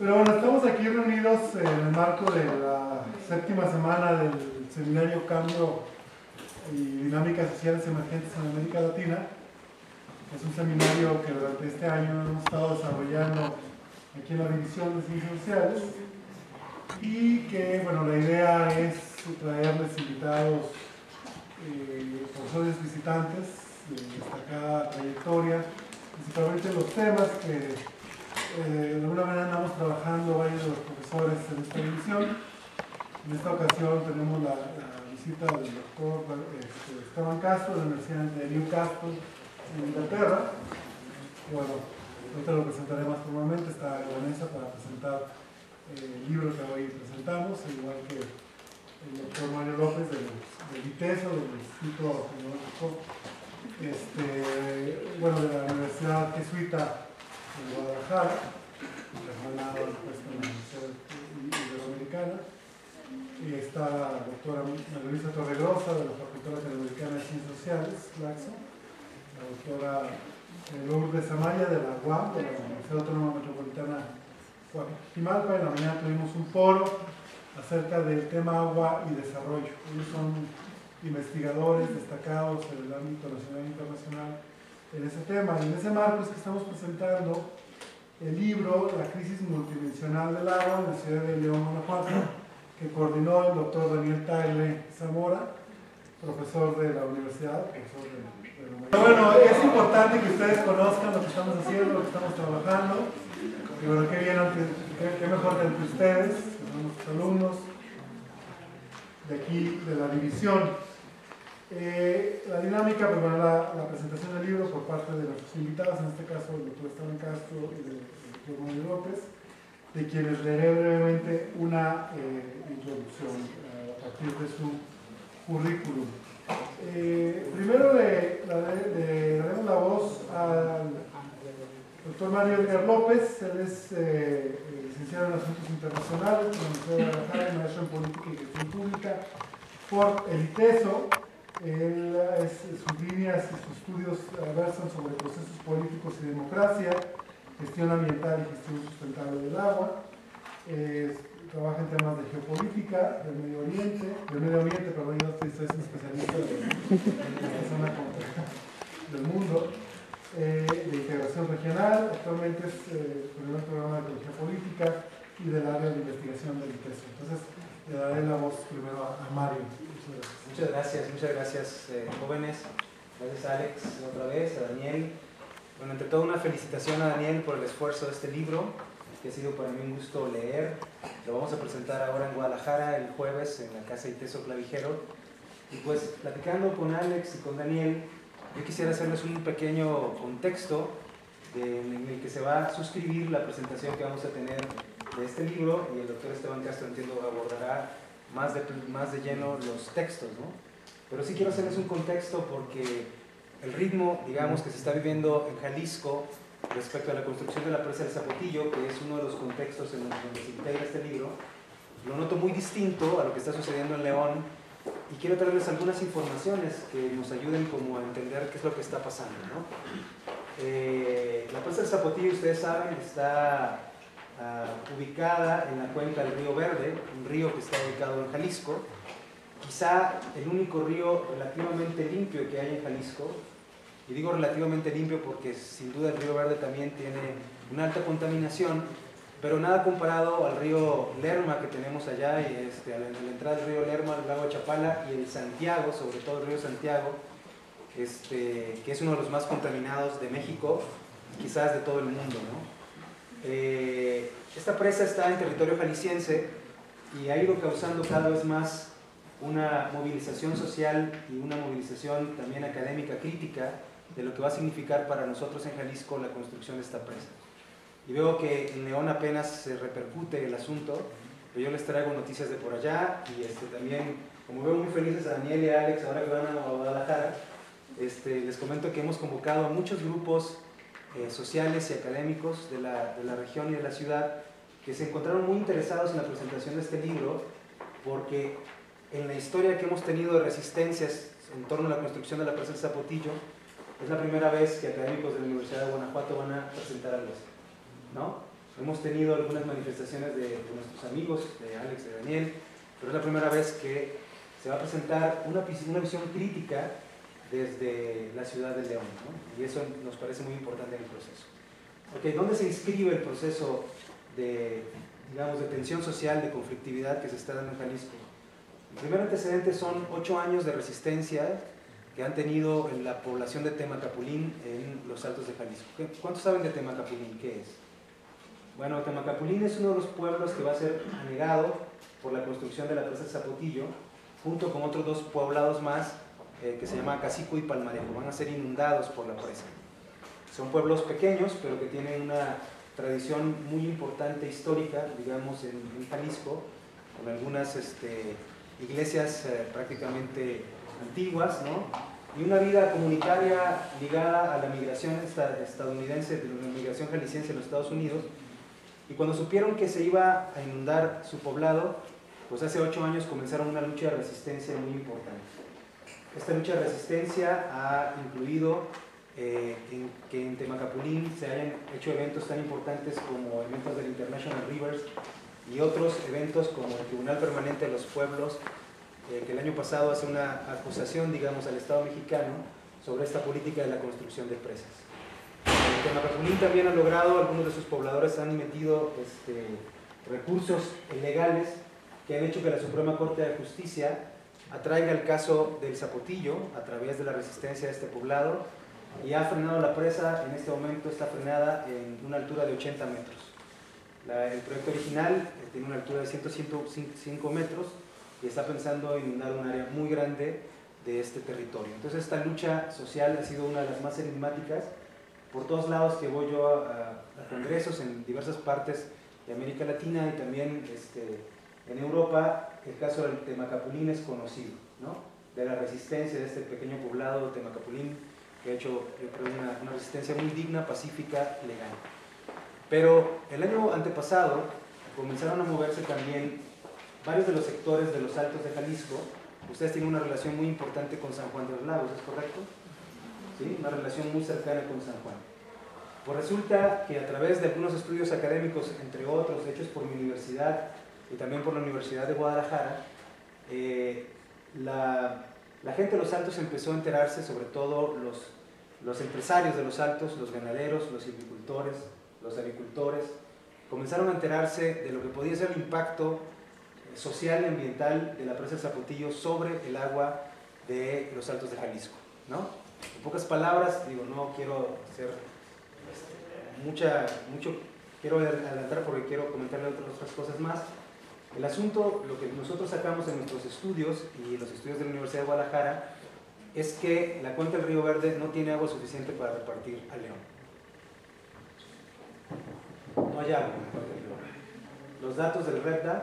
Pero bueno, estamos aquí reunidos en el marco de la séptima semana del seminario Cambio y Dinámicas Sociales Emergentes en América Latina. Es un seminario que durante este año hemos estado desarrollando aquí en la División de Ciencias Sociales y que, bueno, la idea es traerles invitados, eh, profesores visitantes de destacada trayectoria, principalmente los temas que eh, de alguna manera andamos trabajando varios de los profesores en esta división. En esta ocasión tenemos la, visita del doctor este, Esteban Castro de la Universidad de Newcastle en Inglaterra. Bueno, ahorita lo presentaré más formalmente, está mesa para presentar eh, el libro que hoy presentamos, igual que el doctor Mario López del, del ITESO, del Instituto Tecnológico, este, bueno, de la Universidad Jesuita en Guadalajara, hermanado pues, con la Universidad Iberoamericana. Y está la doctora María Luisa Torregrosa de la Facultad Latinoamericana de Ciencias Sociales, LAXO, la doctora Lourdes Amaya de la UAM, de la Universidad Autónoma Metropolitana Guajimalpa. En la mañana tuvimos un foro acerca del tema agua y desarrollo. Ellos son investigadores destacados en el ámbito nacional e internacional en ese tema. Y en ese marco es que estamos presentando el libro La crisis multidimensional del agua en la ciudad de León, Guanajuato, que coordinó el doctor Daniel Tagle Zamora, profesor de la universidad, profesor de, Bueno, es importante que ustedes conozcan lo que estamos haciendo, lo que estamos trabajando. Y bueno, qué bien, qué, mejor que entre ustedes, nuestros alumnos de aquí, de la división. Eh, la dinámica, pues bueno, la, presentación del libro por parte de nuestros invitados, en este caso el doctor Esteban Castro y el doctor Manuel López, de quienes leeré brevemente una eh, introducción eh, a partir de su currículum. primero le, daremos la voz al doctor Mario Edgar López, él es licenciado en Asuntos Internacionales por la Universidad de Guadalajara en Política y Gestión Pública por el ITESO él, sus líneas y sus estudios versan sobre procesos políticos y democracia, gestión ambiental y gestión sustentable del agua. trabaja en temas de geopolítica, del Medio Oriente, del Medio Ambiente, perdón, yo soy especialista de, la zona del mundo, eh, de integración regional, actualmente es eh, primer programa de geopolítica y del área de investigación del IPESO. Entonces, le daré la voz primero a Mario. Muchas gracias, muchas gracias eh, jóvenes. Gracias Alex otra vez, a Daniel. Bueno, entre todo una felicitación a Daniel por el esfuerzo de este libro, que ha sido para mí un gusto leer. Lo vamos a presentar ahora en Guadalajara el jueves en la Casa Iteso Clavijero. Y pues platicando con Alex y con Daniel, yo quisiera hacerles un pequeño contexto en el que se va a suscribir la presentación que vamos a tener de este libro y el doctor Esteban Castro entiendo abordará más de, más de lleno los textos, ¿no? Pero sí quiero hacerles un contexto porque el ritmo, digamos, que se está viviendo en Jalisco respecto a la construcción de la presa del Zapotillo, que es uno de los contextos en que se integra este libro, lo noto muy distinto a lo que está sucediendo en León y quiero traerles algunas informaciones que nos ayuden como a entender qué es lo que está pasando. ¿no? Eh, la presa del Zapotillo, ustedes saben, está Ah, ubicada en la cuenca del río Verde, un río que está ubicado en Jalisco, quizá el único río relativamente limpio que hay en Jalisco, y digo relativamente limpio porque sin duda el río Verde también tiene una alta contaminación, pero nada comparado al río Lerma que tenemos allá, y este, a la, entrada del río Lerma, el lago Chapala y el Santiago, sobre todo el río Santiago, este, que es uno de los más contaminados de México, quizás de todo el mundo. ¿no? Eh, esta presa está en territorio jalisciense y ha ido causando cada vez más una movilización social y una movilización también académica crítica de lo que va a significar para nosotros en Jalisco la construcción de esta presa. Y veo que en León apenas se repercute el asunto, pero yo les traigo noticias de por allá y este, también, como veo muy felices a Daniel y a Alex ahora que van a Guadalajara, este, les comento que hemos convocado a muchos grupos eh, sociales y académicos de la, de la, región y de la ciudad que se encontraron muy interesados en la presentación de este libro porque en la historia que hemos tenido de resistencias en torno a la construcción de la presa del Zapotillo, es la primera vez que académicos de la Universidad de Guanajuato van a presentar algo así. ¿no? Hemos tenido algunas manifestaciones de, nuestros amigos, de Alex, de Daniel, pero es la primera vez que se va a presentar una, una visión crítica desde la ciudad de León, y eso nos parece muy importante en el proceso. Okay, ¿Dónde se inscribe el proceso de, digamos, de tensión social, de conflictividad que se está dando en Jalisco? El primer antecedente son ocho años de resistencia que han tenido en la población de Temacapulín en los Altos de Jalisco. ¿Cuántos saben de Temacapulín? ¿Qué es? Bueno, Temacapulín es uno de los pueblos que va a ser anegado por la construcción de la presa de Zapotillo, junto con otros dos poblados más eh, que se llama Casico y Palmarejo. Van a ser inundados por la presa. Son pueblos pequeños, pero que tienen una tradición muy importante histórica, digamos, en, Jalisco, con algunas este, iglesias eh, prácticamente antiguas, ¿no? y una vida comunitaria ligada a la migración estadounidense, de la migración jalisciense en los Estados Unidos. Y cuando supieron que se iba a inundar su poblado, pues hace ocho años comenzaron una lucha de resistencia muy importante. Esta lucha de resistencia ha incluido eh, en que en Temacapulín se hayan hecho eventos tan importantes como eventos del International Rivers y otros eventos como el Tribunal Permanente de los Pueblos, eh, que el año pasado hace una acusación, digamos, al Estado mexicano sobre esta política de la construcción de presas. Temacapulín también ha logrado, algunos de sus pobladores han metido este, recursos legales que han hecho que la Suprema Corte de Justicia atraiga el caso del Zapotillo a través de la resistencia de este poblado y ha frenado la presa, en este momento está frenada en una altura de 80 metros. el proyecto original eh, tiene una altura de 105 metros y está pensando en inundar un área muy grande de este territorio. Entonces esta lucha social ha sido una de las más enigmáticas. Por todos lados que voy yo a, congresos en diversas partes de América Latina y también este, en Europa, el caso del Temacapulín es conocido, ¿no? de la resistencia de este pequeño poblado de Temacapulín, que ha hecho una, una resistencia muy digna, pacífica, legal. Pero el año antepasado comenzaron a moverse también varios de los sectores de los Altos de Jalisco, ustedes tienen una relación muy importante con San Juan de los Lagos, ¿es correcto? ¿Sí? Una relación muy cercana con San Juan. Pues resulta que a través de algunos estudios académicos, entre otros, hechos por mi universidad y también por la Universidad de Guadalajara, eh, la, gente de los Altos empezó a enterarse, sobre todo los, los empresarios de los Altos, los ganaderos, los agricultores, los agricultores, comenzaron a enterarse de lo que podía ser el impacto social y ambiental de la presa de Zapotillo sobre el agua de los Altos de Jalisco. ¿no? En pocas palabras, digo, no quiero hacer este, mucha, mucho, quiero adelantar porque quiero comentarle otras cosas más. El asunto, lo que nosotros sacamos en nuestros estudios y los estudios de la Universidad de Guadalajara, es que la cuenca del Río Verde no tiene agua suficiente para repartir a León. No hay agua en la cuenca del Río Verde. Los datos del REPDA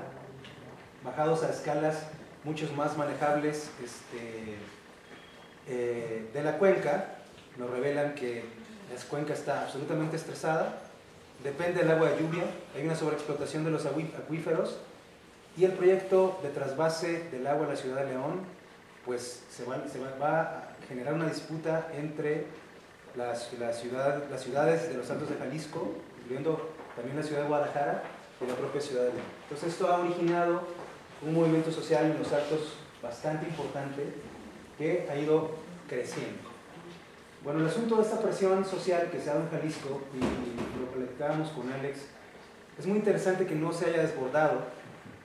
bajados a escalas muchos más manejables este, eh, de la cuenca, nos revelan que la cuenca está absolutamente estresada, depende del agua de lluvia, hay una sobreexplotación de los acuíferos y el proyecto de trasvase del agua a la ciudad de León, pues se va, a generar una disputa entre las, ciudad, las ciudades de los Altos de Jalisco, incluyendo también la ciudad de Guadalajara y la propia ciudad de León. Entonces esto ha originado un movimiento social en los altos bastante importante que ha ido creciendo. Bueno, el asunto de esta presión social que se ha dado en Jalisco, y, lo platicábamos con Alex, es muy interesante que no se haya desbordado,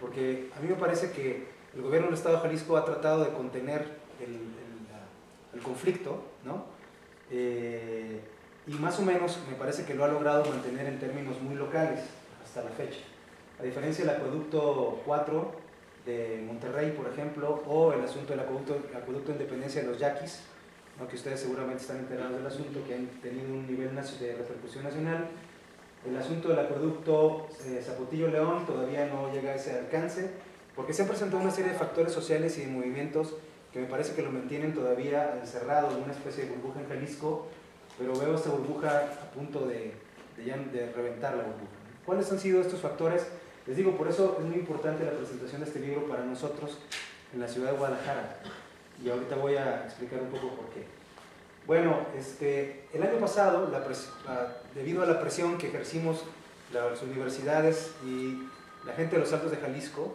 porque a mí me parece que el gobierno del Estado de Jalisco ha tratado de contener el, conflicto, ¿no? Eh, y más o menos me parece que lo ha logrado mantener en términos muy locales hasta la fecha. A diferencia del acueducto 4, de Monterrey, por ejemplo, o el asunto del acueducto, acueducto de independencia de los yaquis, que ustedes seguramente están enterados del asunto, que han tenido un nivel de repercusión nacional. El asunto del acueducto eh, Zapotillo-León todavía no llega a ese alcance, porque se han presentado una serie de factores sociales y de movimientos que me parece que lo mantienen todavía encerrado en una especie de burbuja en Jalisco, pero veo esta burbuja a punto de, de, de reventar la burbuja. ¿Cuáles han sido estos factores? Les digo, por eso es muy importante la presentación de este libro para nosotros en la ciudad de Guadalajara. Y ahorita voy a explicar un poco por qué. Bueno, este, el año pasado, debido a la presión que ejercimos las universidades y la gente de los Altos de Jalisco,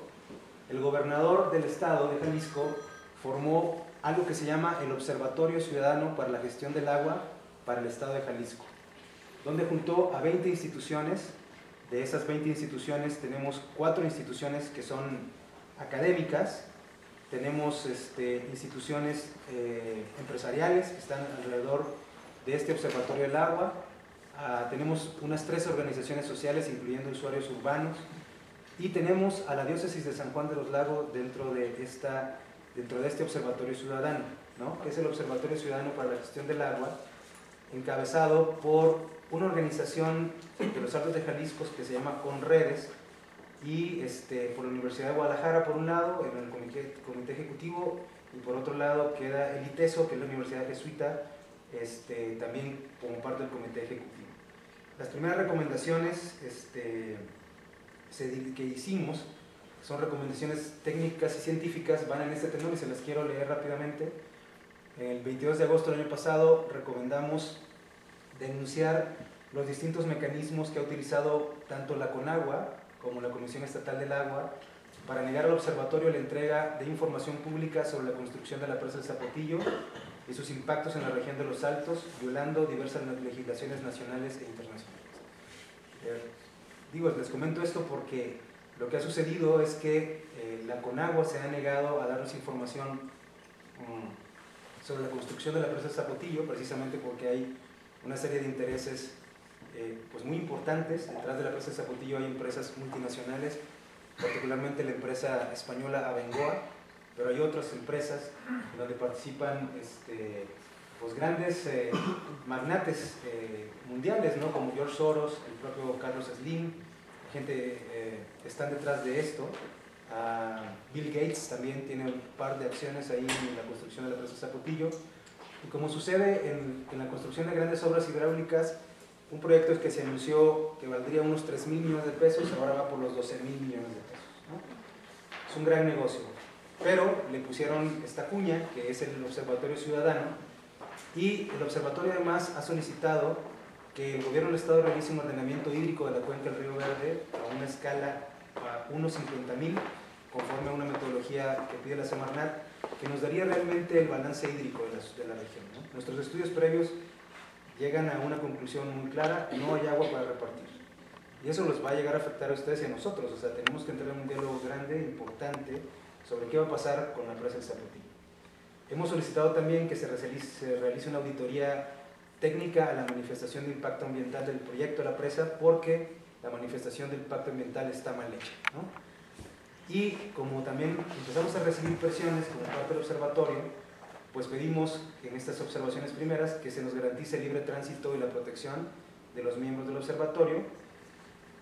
el gobernador del estado de Jalisco formó algo que se llama el Observatorio Ciudadano para la Gestión del Agua para el estado de Jalisco, donde juntó a 20 instituciones. De esas 20 instituciones tenemos cuatro instituciones que son académicas, tenemos este, instituciones eh, empresariales que están alrededor de este Observatorio del Agua, ah, tenemos unas tres organizaciones sociales, incluyendo usuarios urbanos, y tenemos a la diócesis de San Juan de los Lagos dentro de, esta, dentro de este Observatorio Ciudadano, ¿no? que es el Observatorio Ciudadano para la Gestión del Agua, encabezado por una organización de los Altos de Jalisco que se llama Conredes, y este, por la Universidad de Guadalajara por un lado, en el comité, comité, ejecutivo, y por otro lado queda el ITESO, que es la Universidad Jesuita, este, también como parte del comité ejecutivo. Las primeras recomendaciones este, que hicimos son recomendaciones técnicas y científicas, van en este tenor y se las quiero leer rápidamente. El 22 de agosto del año pasado recomendamos denunciar los distintos mecanismos que ha utilizado tanto la CONAGUA como la Comisión Estatal del Agua, para negar al observatorio la entrega de información pública sobre la construcción de la presa de Zapotillo y sus impactos en la región de los Altos, violando diversas legislaciones nacionales e internacionales. Eh, digo, les comento esto porque lo que ha sucedido es que eh, la Conagua se ha negado a darnos información mm, sobre la construcción de la presa de Zapotillo, precisamente porque hay una serie de intereses eh, pues muy importantes. Detrás de la presa de Zapotillo hay empresas multinacionales, particularmente la empresa española Abengoa, pero hay otras empresas donde participan este, pues grandes eh, magnates eh, mundiales, ¿no? como George Soros, el propio Carlos Slim, gente están detrás de esto. Ah, Bill Gates también tiene un par de acciones ahí en la construcción de la presa de Zapotillo. Y como sucede en, en la construcción de grandes obras hidráulicas, un proyecto que se anunció que valdría unos 3 mil millones de pesos, ahora va por los 12 mil millones de pesos. Es un gran negocio. Pero le pusieron esta cuña, que es el Observatorio Ciudadano, y el observatorio además ha solicitado que el gobierno del Estado realice un ordenamiento hídrico de la cuenca del río Verde a una escala a unos 50 mil, conforme a una metodología que pide la Semarnat, que nos daría realmente el balance hídrico de la región. Nuestros estudios previos llegan a una conclusión muy clara, no hay agua para repartir. Y eso los va a llegar a afectar a ustedes y a nosotros, o sea, tenemos que entrar en un diálogo grande, importante, sobre qué va a pasar con la presa del Zapotillo. Hemos solicitado también que se realice, una auditoría técnica a la manifestación de impacto ambiental del proyecto de la presa porque la manifestación del impacto ambiental está mal hecha. Y como también empezamos a recibir presiones como parte del observatorio, pues pedimos en estas observaciones primeras que se nos garantice el libre tránsito y la protección de los miembros del observatorio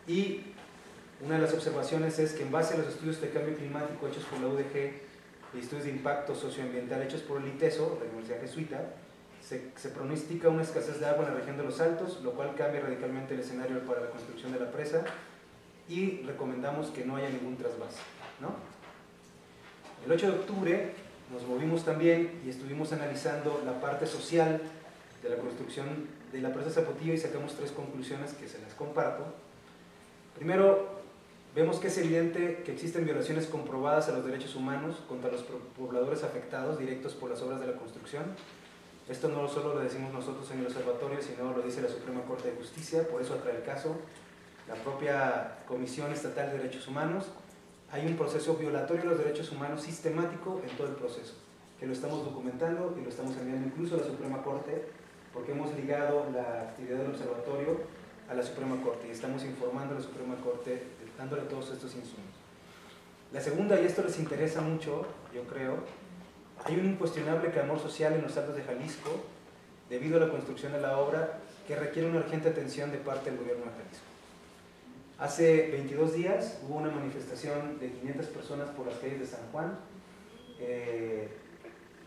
y una de las observaciones es que en base a los estudios de cambio climático hechos por la UDG y estudios de impacto socioambiental hechos por el ITESO, la Universidad Jesuita, se, se, pronostica una escasez de agua en la región de los Altos, lo cual cambia radicalmente el escenario para la construcción de la presa y recomendamos que no haya ningún trasvase. ¿no? El 8 de octubre nos movimos también y estuvimos analizando la parte social de la construcción de la presa Zapotillo y sacamos tres conclusiones que se las comparto. Primero, vemos que es evidente que existen violaciones comprobadas a los derechos humanos contra los pobladores afectados directos por las obras de la construcción. Esto no solo lo decimos nosotros en el observatorio, sino lo dice la Suprema Corte de Justicia, por eso atrae el caso la propia Comisión Estatal de Derechos Humanos hay un proceso violatorio de los derechos humanos sistemático en todo el proceso, que lo estamos documentando y lo estamos enviando incluso a la Suprema Corte, porque hemos ligado la actividad del observatorio a la Suprema Corte y estamos informando a la Suprema Corte dándole todos estos insumos. La segunda, y esto les interesa mucho, yo creo, hay un incuestionable clamor social en los altos de Jalisco debido a la construcción de la obra que requiere una urgente atención de parte del gobierno de Jalisco. Hace 22 días hubo una manifestación de 500 personas por las calles de San Juan eh,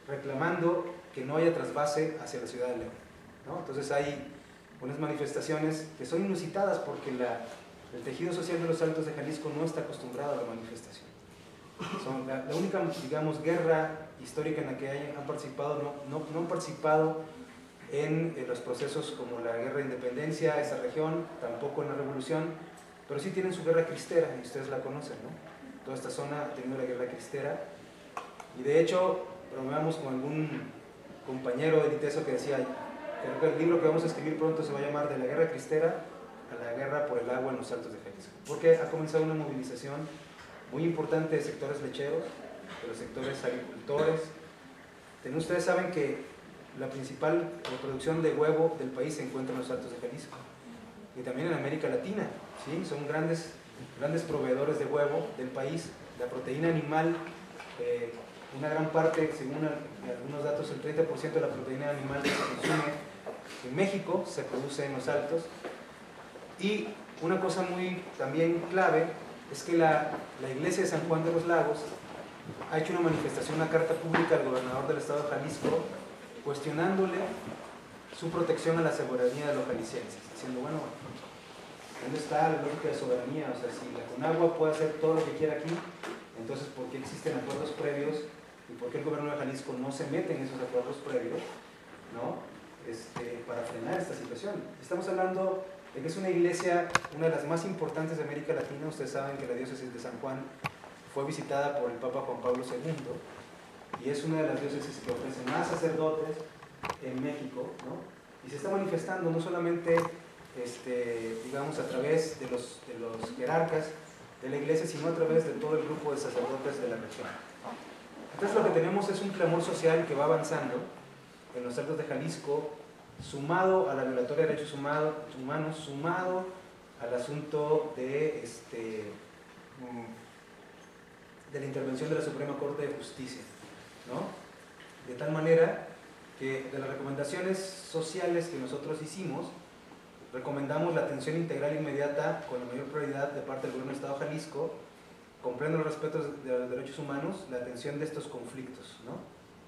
reclamando que no haya trasvase hacia la ciudad de León. Entonces hay unas manifestaciones que son inusitadas porque el tejido social de los Altos de Jalisco no está acostumbrado a la manifestación. Son la, única, digamos, guerra histórica en la que han participado, no, no, no han participado en, los procesos como la guerra de independencia, esa región, tampoco en la revolución, pero sí tienen su guerra cristera, y ustedes la conocen, ¿no? Toda esta zona ha tenido la guerra cristera, y de hecho, bromeamos con algún compañero de Liteso que decía, que el libro que vamos a escribir pronto se va a llamar De la guerra cristera a la guerra por el agua en los altos de Jalisco, porque ha comenzado una movilización muy importante de sectores lecheros, de los sectores agricultores. Ustedes saben que la principal producción de huevo del país se encuentra en los altos de Jalisco y también en América Latina. ¿Sí? Son grandes, grandes proveedores de huevo del país. La proteína animal, eh, una gran parte, según algunos datos, el 30% de la proteína animal que se consume en México se produce en los altos. Y una cosa muy también clave es que la, la iglesia de San Juan de los Lagos ha hecho una manifestación, una carta pública al gobernador del estado de Jalisco cuestionándole su protección a la soberanía de los jaliscienses, diciendo, bueno, ¿dónde está la lógica de soberanía? O sea, si la Conagua puede hacer todo lo que quiera aquí, entonces ¿por qué existen acuerdos previos y por qué el gobierno de Jalisco no se mete en esos acuerdos previos ¿no? este, para frenar esta situación? Estamos hablando de que es una iglesia, una de las más importantes de América Latina, ustedes saben que la diócesis de San Juan fue visitada por el Papa Juan Pablo II, y es una de las diócesis que ofrece más sacerdotes en México, ¿no? y se está manifestando no solamente, este, digamos, a través de los, de los jerarcas de la iglesia, sino a través de todo el grupo de sacerdotes de la región. Entonces lo que tenemos es un clamor social que va avanzando en los altos de Jalisco, sumado a la violatoria de derechos humanos, sumado al asunto de, este, mm, de la intervención de la Suprema Corte de Justicia. De tal manera que de las recomendaciones sociales que nosotros hicimos, recomendamos la atención integral inmediata con la mayor prioridad de parte del Gobierno del Estado de Jalisco, comprendo el respeto de los derechos humanos, la atención de estos conflictos,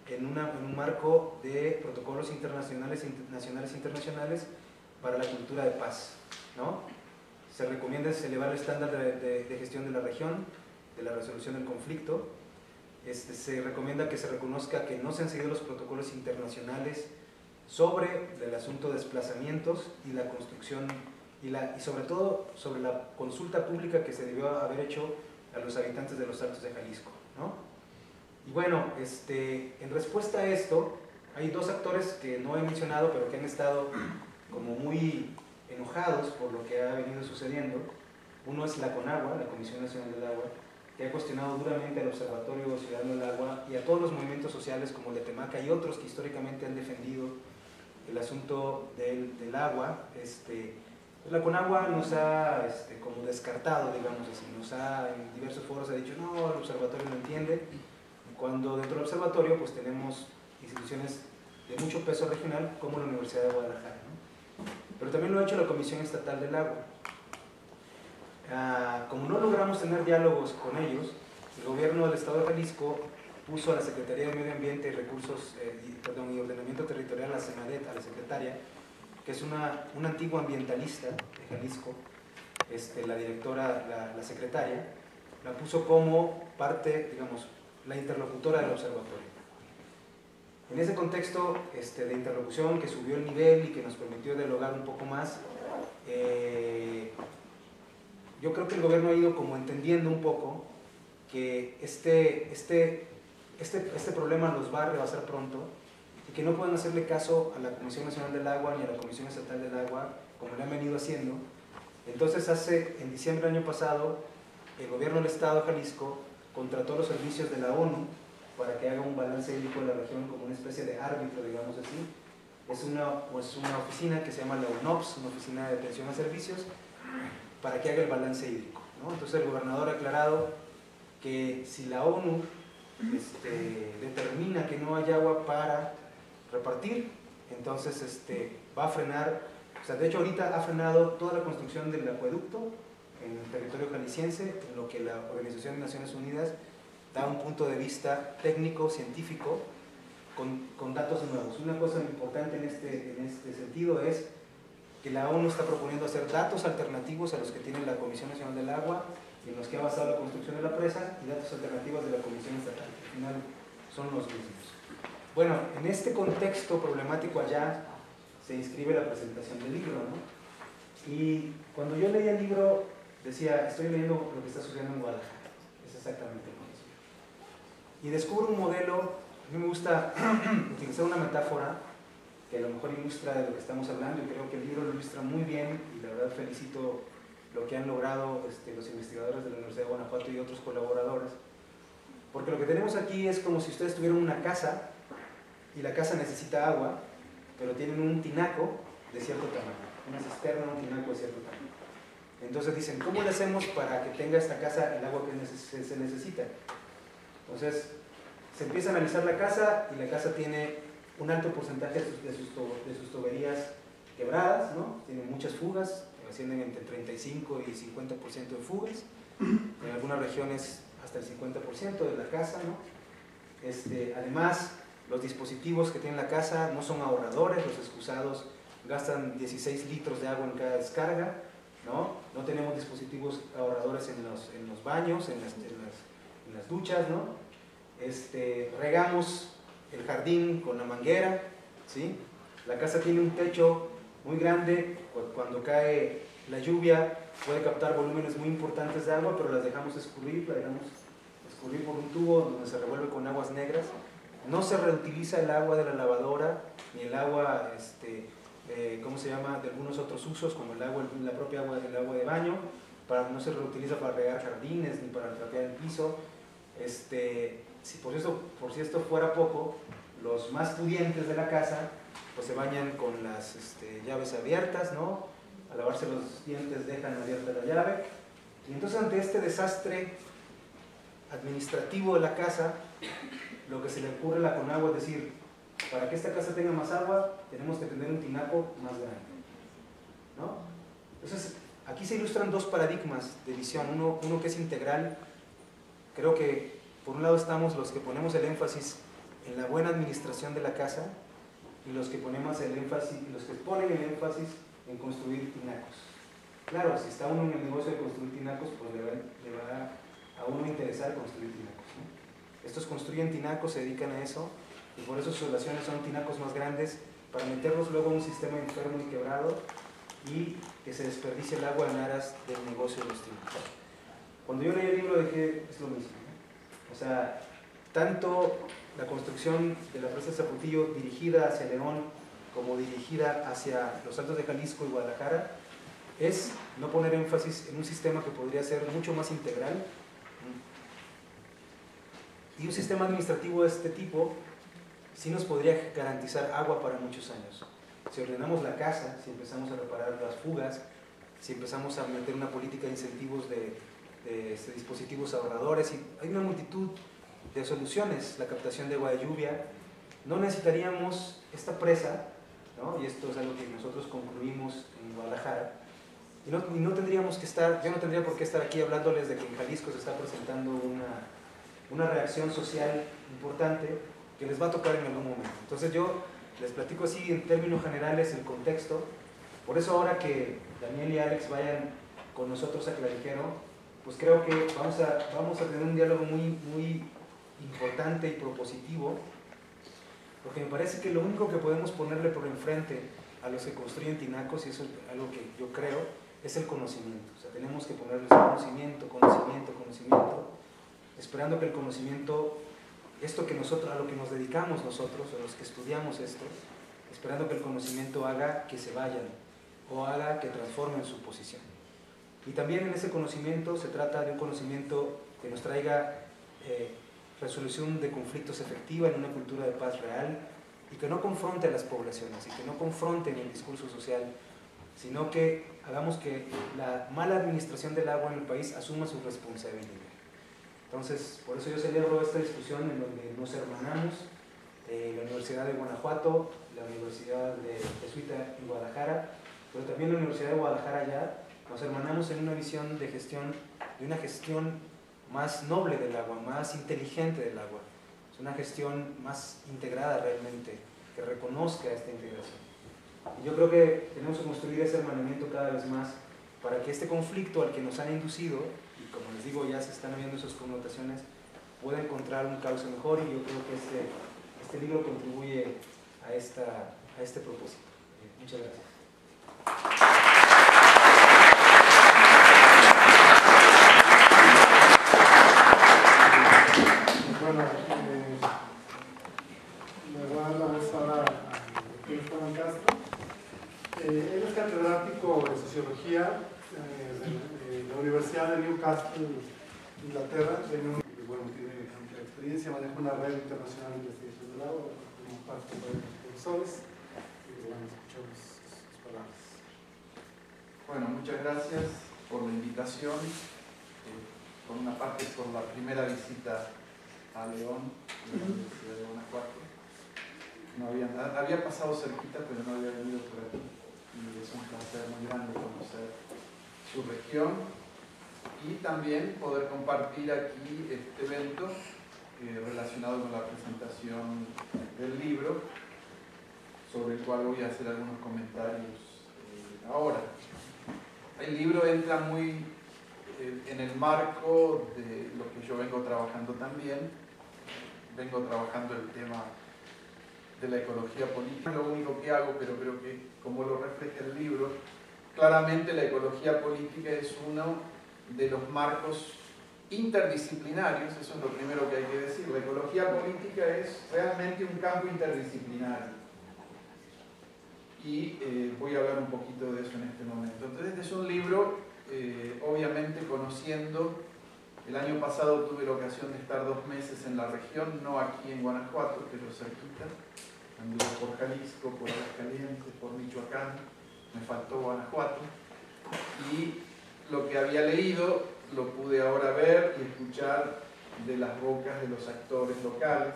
en, un marco de protocolos internacionales, nacionales e internacionales para la cultura de paz. ¿no? Se recomienda elevar el estándar de gestión de la región, de la resolución del conflicto, este, se recomienda que se reconozca que no se han seguido los protocolos internacionales sobre el asunto de desplazamientos y la construcción y, la, y sobre todo sobre la consulta pública que se debió haber hecho a los habitantes de los Altos de Jalisco. ¿no? Y bueno, este, en respuesta a esto, hay dos actores que no he mencionado, pero que han estado como muy enojados por lo que ha venido sucediendo. Uno es la CONAGUA, la Comisión Nacional del Agua, que ha cuestionado duramente al Observatorio Ciudadano del Agua y a todos los movimientos sociales como el de Temaca y otros que históricamente han defendido el asunto del, del agua. Este, pues la Conagua nos ha este, como descartado, digamos así, nos ha en diversos foros ha dicho, no, el observatorio no entiende, cuando dentro del observatorio pues tenemos instituciones de mucho peso regional como la Universidad de Guadalajara. Pero también lo ha hecho la Comisión Estatal del Agua. Ah, como no logramos tener diálogos con ellos, el gobierno del Estado de Jalisco puso a la Secretaría de Medio Ambiente y Recursos eh, y, Ordenamiento Territorial, a SEMADET, a la secretaria, que es una, una antigua ambientalista de Jalisco, este, la directora, la, la, secretaria, la puso como parte, digamos, la interlocutora del observatorio. En ese contexto este, de interlocución que subió el nivel y que nos permitió dialogar un poco más, eh, yo creo que el gobierno ha ido como entendiendo un poco que este, este, este, este problema los va a rebasar pronto y que no pueden hacerle caso a la Comisión Nacional del Agua ni a la Comisión Estatal del Agua como le han venido haciendo. Entonces hace, en diciembre del año pasado, el gobierno del Estado de Jalisco contrató los servicios de la ONU para que haga un balance hídrico de la región como una especie de árbitro, digamos así. Es una, pues una oficina que se llama la UNOPS, una oficina de atención a servicios, para que haga el balance hídrico. Entonces el gobernador ha aclarado que si la ONU este, determina que no hay agua para repartir, entonces este, va a frenar, o sea, de hecho ahorita ha frenado toda la construcción del acueducto en el territorio jalisciense, en lo que la Organización de Naciones Unidas da un punto de vista técnico, científico, con, con datos nuevos. Una cosa importante en este, en este sentido es que la ONU está proponiendo hacer datos alternativos a los que tiene la Comisión Nacional del Agua en los que ha basado la construcción de la presa y datos alternativos de la Comisión Estatal. Al final son los mismos. Bueno, en este contexto problemático allá, se inscribe la presentación del libro. ¿no? Y cuando yo leía el libro, decía, estoy leyendo lo que está sucediendo en Guadalajara. Es exactamente lo mismo. Y descubro un modelo, a mí me gusta utilizar una metáfora que a lo mejor ilustra de lo que estamos hablando y creo que el libro lo ilustra muy bien y la verdad felicito lo que han logrado este, los investigadores de la Universidad de Guanajuato y otros colaboradores. Porque lo que tenemos aquí es como si ustedes tuvieran una casa y la casa necesita agua, pero tienen un tinaco de cierto tamaño, una cisterna, un tinaco de cierto tamaño. Entonces dicen, ¿cómo le hacemos para que tenga esta casa el agua que se necesita? Entonces, se empieza a analizar la casa y la casa tiene un alto porcentaje de sus, de sus, tuberías quebradas, ¿no? tiene muchas fugas, ascienden entre 35 y 50% de fugas, en algunas regiones hasta el 50% de la casa. ¿no? Este, además, los dispositivos que tiene la casa no son ahorradores, los excusados gastan 16 litros de agua en cada descarga, ¿no? No tenemos dispositivos ahorradores en los, en los baños, en las, en las, duchas, ¿no? Este, regamos el jardín con la manguera, ¿sí? La casa tiene un techo muy grande, cuando cae la lluvia puede captar volúmenes muy importantes de agua, pero las dejamos escurrir, la dejamos escurrir por un tubo donde se revuelve con aguas negras. No se reutiliza el agua de la lavadora, ni el agua, este, eh, ¿cómo se llama?, de algunos otros usos, como el agua, la propia agua, del agua de baño, para, no se reutiliza para regar jardines, ni para trapear el piso. Este, si por, eso, por si esto fuera poco, los más pudientes de la casa pues se bañan con las este, llaves abiertas, ¿no? Al lavarse los dientes dejan abierta la llave. Y entonces ante este desastre administrativo de la casa, lo que se le ocurre a la Conagua es decir, para que esta casa tenga más agua, tenemos que tener un tinaco más grande. ¿no? Entonces, aquí se ilustran dos paradigmas de visión, uno, uno que es integral, creo que por un lado estamos los que ponemos el énfasis en la buena administración de la casa y los que ponemos el énfasis, los que ponen el énfasis en construir tinacos. Claro, si está uno en el negocio de construir tinacos, pues le va, a uno interesar construir tinacos. Estos construyen tinacos, se dedican a eso, y por eso sus relaciones son tinacos más grandes, para meterlos luego en un sistema enfermo y quebrado y que se desperdicie el agua en aras del negocio de los tinacos. Cuando yo leí el libro dije, es lo mismo. O sea, tanto la construcción de la presa Zapotillo dirigida hacia León como dirigida hacia los Altos de Jalisco y Guadalajara es no poner énfasis en un sistema que podría ser mucho más integral y un sistema administrativo de este tipo sí nos podría garantizar agua para muchos años. Si ordenamos la casa, si empezamos a reparar las fugas, si empezamos a meter una política de incentivos de, este, dispositivos ahorradores, hay una multitud de soluciones, la captación de agua de lluvia, no necesitaríamos esta presa, ¿no? y esto es algo que nosotros concluimos en Guadalajara, y no, y no, tendríamos que estar, yo no tendría por qué estar aquí hablándoles de que en Jalisco se está presentando una, una reacción social importante que les va a tocar en algún momento. Entonces yo les platico así en términos generales el contexto, por eso ahora que Daniel y Alex vayan con nosotros a Clarijero, pues creo que vamos a, vamos a tener un diálogo muy, muy importante y propositivo, porque me parece que lo único que podemos ponerle por enfrente a los que construyen tinacos, y eso es algo que yo creo, es el conocimiento. O sea, tenemos que ponerles conocimiento, conocimiento, conocimiento, esperando que el conocimiento, esto que nosotros, a lo que nos dedicamos nosotros, a los que estudiamos esto, esperando que el conocimiento haga que se vayan o haga que transformen su posición. Y también en ese conocimiento se trata de un conocimiento que nos traiga eh, resolución de conflictos efectiva en una cultura de paz real y que no confronte a las poblaciones y que no confronte en el discurso social, sino que hagamos que la mala administración del agua en el país asuma su responsabilidad. Entonces, por eso yo celebro esta discusión en donde nos hermanamos, eh, la Universidad de Guanajuato, la Universidad de Jesuita en Guadalajara, pero también la Universidad de Guadalajara ya, nos hermanamos en una visión de gestión, de una gestión más noble del agua, más inteligente del agua. Es una gestión más integrada realmente, que reconozca esta integración. Y yo creo que tenemos que construir ese hermanamiento cada vez más para que este conflicto al que nos han inducido, y como les digo ya se están viendo esas connotaciones, pueda encontrar un cauce mejor y yo creo que este, este libro contribuye a, esta, a este propósito. muchas gracias. Bueno, eh, le voy a dar la voz ahora al doctor Juan Castro. Eh, él es catedrático de Sociología eh, de, la Universidad de Newcastle, Inglaterra. Tiene, un, bueno, tiene amplia experiencia, maneja una red internacional de investigación del agua, como parte de varios profesores. Y bueno, escuchamos sus palabras. Bueno, muchas gracias por la invitación. Eh, por una parte, por la primera visita a León, de la Universidad de Guanajuato. No había, había pasado cerquita, pero no había venido por aquí. Y es un placer muy grande conocer su región y también poder compartir aquí este evento eh, relacionado con la presentación del libro, sobre el cual voy a hacer algunos comentarios eh, ahora. El libro entra muy en el marco de lo que yo vengo trabajando también, vengo trabajando el tema de la ecología política, es lo único que hago, pero creo que como lo refleja el libro, claramente la ecología política es uno de los marcos interdisciplinarios, eso es lo primero que hay que decir, la ecología política es realmente un campo interdisciplinario. Y eh, voy a hablar un poquito de eso en este momento. Entonces, es un libro eh, obviamente conociendo, el año pasado tuve la ocasión de estar dos meses en la región, no aquí en Guanajuato, pero cerquita, anduve por Jalisco, por Aguascalientes, por Michoacán, me faltó Guanajuato, y lo que había leído lo pude ahora ver y escuchar de las bocas de los actores locales,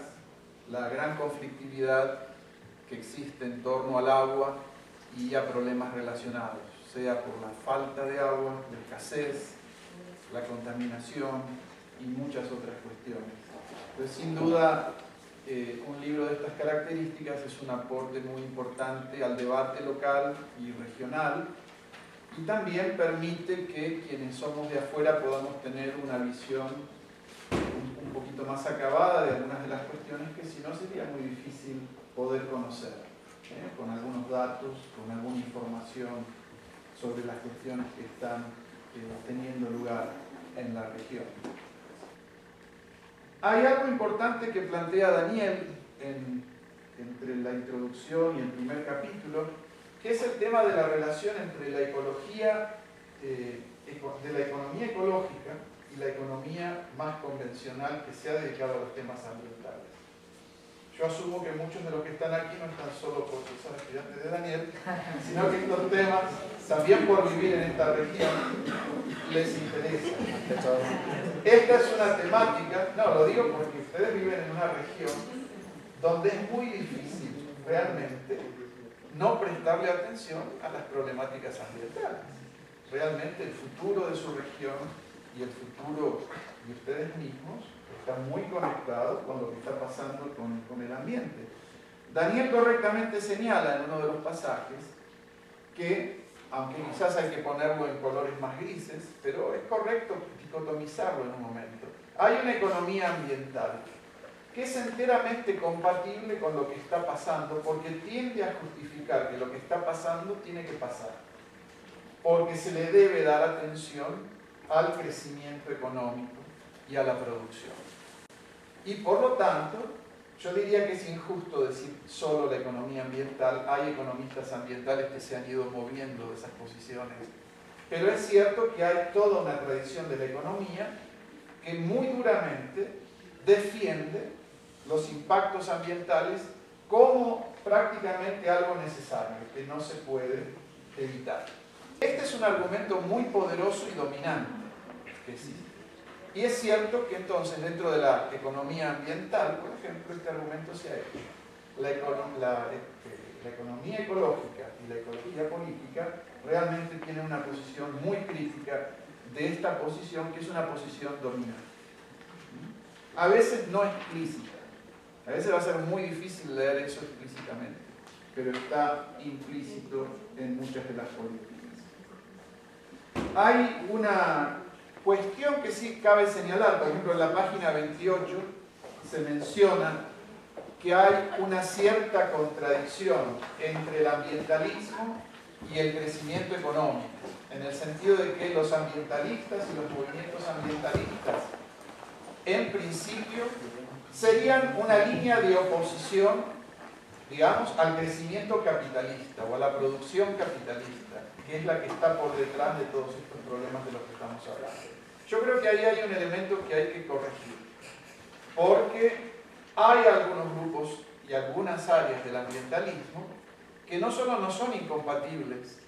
la gran conflictividad que existe en torno al agua y a problemas relacionados sea por la falta de agua, la escasez, la contaminación y muchas otras cuestiones. Entonces, sin duda, eh, un libro de estas características es un aporte muy importante al debate local y regional y también permite que quienes somos de afuera podamos tener una visión un, poquito más acabada de algunas de las cuestiones que si no sería muy difícil poder conocer, ¿eh? con algunos datos, con alguna información sobre las cuestiones que están eh, teniendo lugar en la región. Hay algo importante que plantea Daniel entre la introducción y el primer capítulo, que es el tema de la relación entre la ecología, eh, de la economía ecológica y la economía más convencional que se ha dedicado a los temas ambientales. Yo asumo que muchos de los que están aquí no están solo por ser estudiantes de Daniel, sino que estos temas, también por vivir en esta región, les interesan. Esta es una temática, no, lo digo porque ustedes viven en una región donde es muy difícil realmente no prestarle atención a las problemáticas ambientales. Realmente el futuro de su región y el futuro de ustedes mismos está muy conectado con lo que está pasando con, con el ambiente. Daniel correctamente señala en uno de los pasajes que, aunque quizás hay que ponerlo en colores más grises, pero es correcto dicotomizarlo en un momento, hay una economía ambiental que es enteramente compatible con lo que está pasando porque tiende a justificar que lo que está pasando tiene que pasar, porque se le debe dar atención al crecimiento económico y a la producción. Y por lo tanto, yo diría que es injusto decir solo la economía ambiental. Hay economistas ambientales que se han ido moviendo de esas posiciones. Pero es cierto que hay toda una tradición de la economía que muy duramente defiende los impactos ambientales como prácticamente algo necesario, que no se puede evitar. Este es un argumento muy poderoso y dominante que existe. Y es cierto que entonces dentro de la economía ambiental, por ejemplo, este argumento se ha hecho. La, este, economía ecológica y la ecología política realmente tienen una posición muy crítica de esta posición, que es una posición dominante. A veces no explícita, a veces va a ser muy difícil leer eso explícitamente, pero está implícito en muchas de las políticas. Hay una Cuestión que sí cabe señalar, por ejemplo, en la página 28 se menciona que hay una cierta contradicción entre el ambientalismo y el crecimiento económico, en el sentido de que los ambientalistas y los movimientos ambientalistas, en principio, serían una línea de oposición, digamos, al crecimiento capitalista o a la producción capitalista, que es la que está por detrás de todos estos problemas de los que estamos hablando. Yo creo que ahí hay un elemento que hay que corregir, porque hay algunos grupos y algunas áreas del ambientalismo que no solo no son incompatibles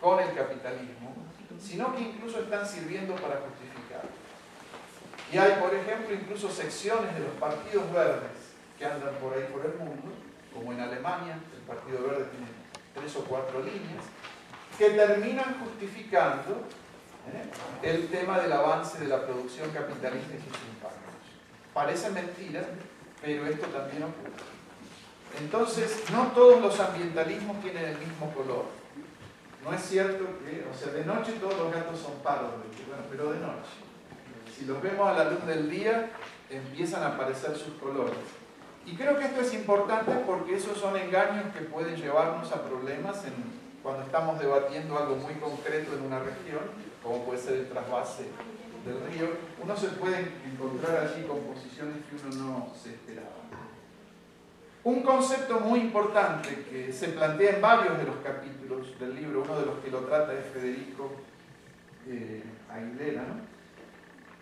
con el capitalismo, sino que incluso están sirviendo para justificar. Y hay, por ejemplo, incluso secciones de los partidos verdes que andan por ahí por el mundo, como en Alemania, el Partido Verde tiene tres o cuatro líneas, que terminan justificando ¿eh? el tema del avance de la producción capitalista y sus impactos. Parece mentira, pero esto también ocurre. Entonces, no todos los ambientalismos tienen el mismo color. No es cierto que, o sea, de noche todos los gatos son pardos, bueno, pero de noche. Si los vemos a la luz del día, empiezan a aparecer sus colores. Y creo que esto es importante porque esos son engaños que pueden llevarnos a problemas cuando estamos debatiendo algo muy concreto en una región, como puede ser el trasvase del río. Uno se puede encontrar allí composiciones que uno no se esperaba. Un concepto muy importante que se plantea en varios de los capítulos del libro, uno de los que lo trata es Federico eh, Aguilera,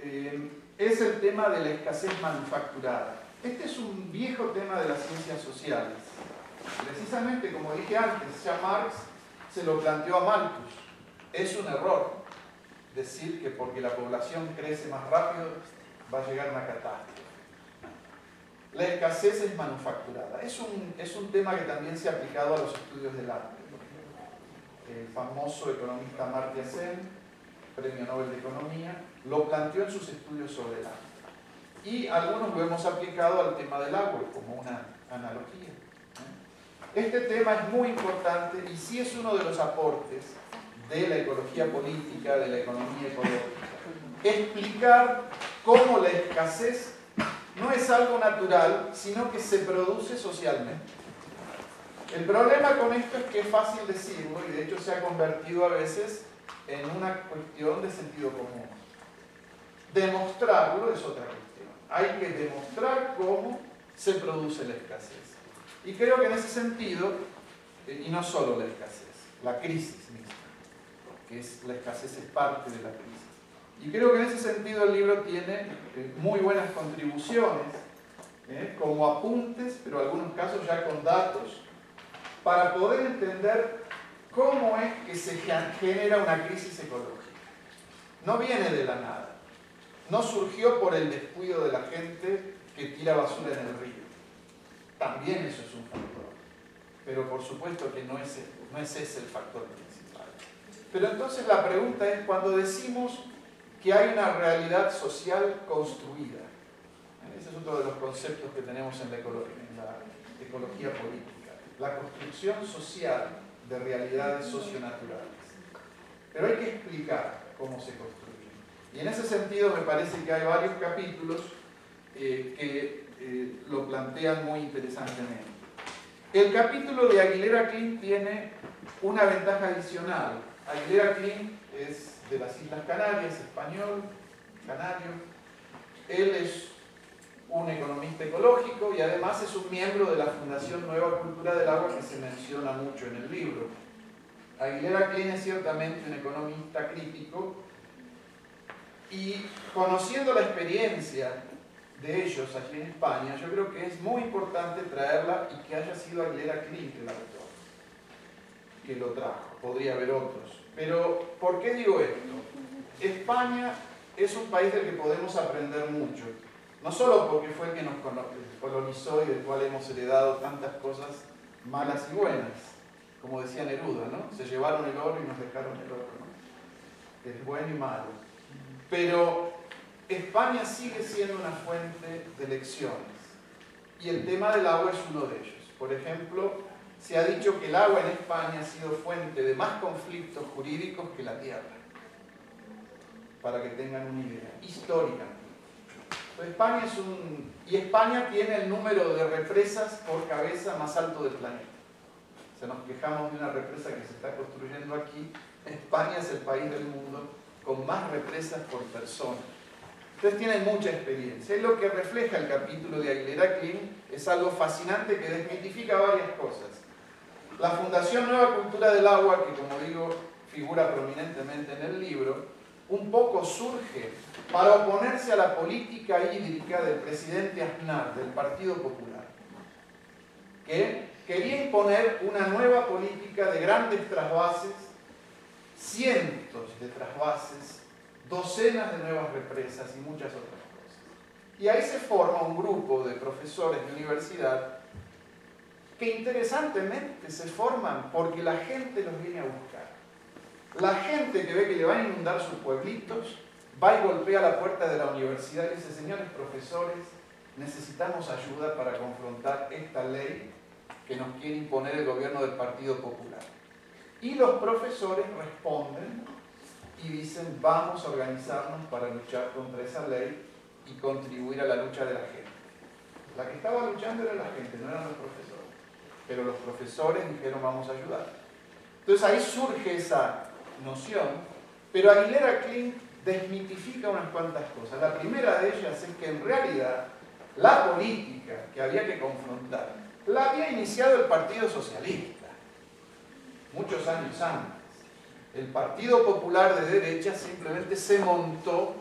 eh, es el tema de la escasez manufacturada. Este es un viejo tema de las ciencias sociales. Precisamente, como dije antes, ya Marx se lo planteó a Malthus. Es un error decir que porque la población crece más rápido va a llegar una catástrofe. La escasez es manufacturada. Es un, es un tema que también se ha aplicado a los estudios del arte. El famoso economista Martya Sen, premio Nobel de Economía, lo planteó en sus estudios sobre el arte. Y algunos lo hemos aplicado al tema del agua como una analogía. Este tema es muy importante y sí es uno de los aportes de la ecología política, de la economía ecológica. Explicar cómo la escasez no es algo natural, sino que se produce socialmente. El problema con esto es que es fácil decirlo y de hecho se ha convertido a veces en una cuestión de sentido común. Demostrarlo es otra cuestión. Hay que demostrar cómo se produce la escasez. Y creo que en ese sentido, eh, y no solo la escasez, la crisis misma, que es la escasez es parte de la crisis y creo que en ese sentido el libro tiene eh, muy buenas contribuciones, eh, como apuntes, pero en algunos casos ya con datos, para poder entender cómo es que se genera una crisis ecológica. No viene de la nada, no surgió por el descuido de la gente que tira basura en el río. También eso es un factor, pero por supuesto que no es, no es ese el factor principal. Pero entonces la pregunta es, cuando decimos que hay una realidad social construida. Ese es otro de los conceptos que tenemos en la, ecología, política. La construcción social de realidades socionaturales. Pero hay que explicar cómo se construye. Y en ese sentido me parece que hay varios capítulos eh, que eh, lo plantean muy interesantemente. El capítulo de Aguilera Clint tiene una ventaja adicional. Aguilera Clint es de las Islas Canarias, español, canario. Él es un economista ecológico y además es un miembro de la Fundación Nueva Cultura del Agua que se menciona mucho en el libro. Aguilera Klein es ciertamente un economista crítico y conociendo la experiencia de ellos aquí en España, yo creo que es muy importante traerla y que haya sido Aguilera Klein el autor que lo trajo. Podría haber otros. Pero, ¿por qué digo esto? España es un país del que podemos aprender mucho. No solo porque fue el que nos colonizó y del cual hemos heredado tantas cosas malas y buenas, como decía Neruda, ¿no? Se llevaron el oro y nos dejaron el oro, ¿no? Es bueno y malo. Pero España sigue siendo una fuente de lecciones. Y el tema del agua es uno de ellos. Por ejemplo, se ha dicho que el agua en España ha sido fuente de más conflictos jurídicos que la tierra, para que tengan una idea, histórica. España es un... Y España tiene el número de represas por cabeza más alto del planeta. Se nos quejamos de una represa que se está construyendo aquí. España es el país del mundo con más represas por persona. Entonces tienen mucha experiencia. Y lo que refleja el capítulo de Aguilera Clean es algo fascinante que desmitifica varias cosas. La Fundación Nueva Cultura del Agua, que como digo, figura prominentemente en el libro, un poco surge para oponerse a la política hídrica del presidente Aznar, del Partido Popular, que quería imponer una nueva política de grandes trasvases, cientos de trasvases, docenas de nuevas represas y muchas otras cosas. Y ahí se forma un grupo de profesores de universidad que interesantemente se forman porque la gente los viene a buscar. La gente que ve que le van a inundar sus pueblitos, va y golpea la puerta de la universidad y dice, señores profesores, necesitamos ayuda para confrontar esta ley que nos quiere imponer el gobierno del Partido Popular. Y los profesores responden y dicen, vamos a organizarnos para luchar contra esa ley y contribuir a la lucha de la gente. La que estaba luchando era la gente, no eran los profesores. Pero los profesores dijeron, vamos a ayudar. Entonces ahí surge esa noción, pero Aguilera Klein desmitifica unas cuantas cosas. La primera de ellas es que en realidad la política que había que confrontar la había iniciado el Partido Socialista, muchos años antes. El Partido Popular de derecha simplemente se montó